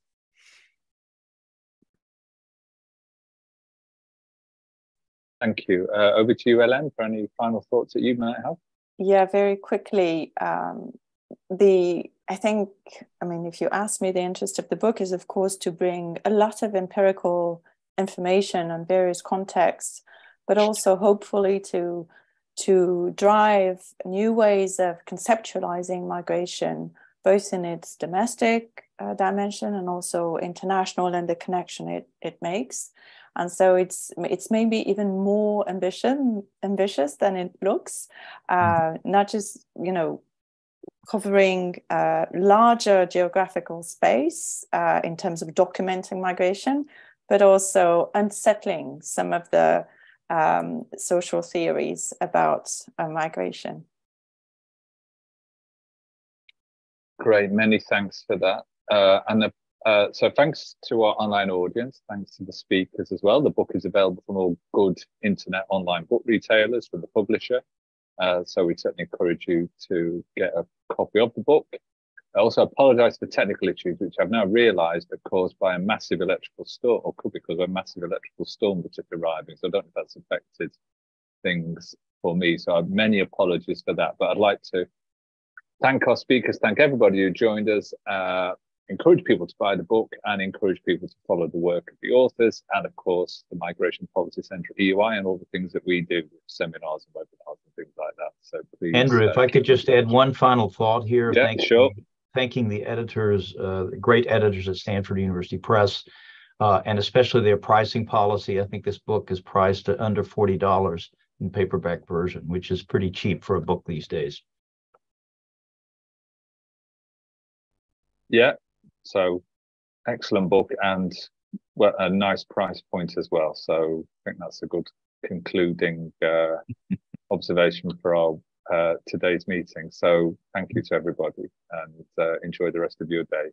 Thank you. Uh, over to you, Ellen, for any final thoughts that you might have. Yeah, very quickly. Um, the I think, I mean, if you ask me, the interest of the book is, of course, to bring a lot of empirical information on various contexts, but also hopefully to to drive new ways of conceptualizing migration, both in its domestic uh, dimension and also international and the connection it, it makes and so it's it's maybe even more ambition ambitious than it looks. Mm-hmm. uh, not just you know covering a larger geographical space uh, in terms of documenting migration but also unsettling some of the um, social theories about uh, migration. Great. Many thanks for that. Uh, and the uh, so thanks to our online audience, thanks to the speakers as well. The book is available from all good internet online book retailers from the publisher. Uh, so we certainly encourage you to get a copy of the book. I also apologize for technical issues, which I've now realized are caused by a massive electrical storm, or could be caused of a massive electrical storm that's arriving. So I don't know if that's affected things for me. So I have many apologies for that. But I'd like to thank our speakers, thank everybody who joined us. Uh, encourage people to buy the book and encourage people to follow the work of the authors and of course the migration policy center at eui and all the things that we do with seminars and webinars and things like that. So please andrew uh, if i could just add one final thought here yeah, thanking, sure. thanking the editors uh, great editors at stanford university press uh, and especially their pricing policy. I think this book is priced at under $40 in paperback version which is pretty cheap for a book these days. Yeah so excellent book and well, a nice price point as well. So I think that's a good concluding uh, observation for our uh, today's meeting. So thank you to everybody and uh, enjoy the rest of your day.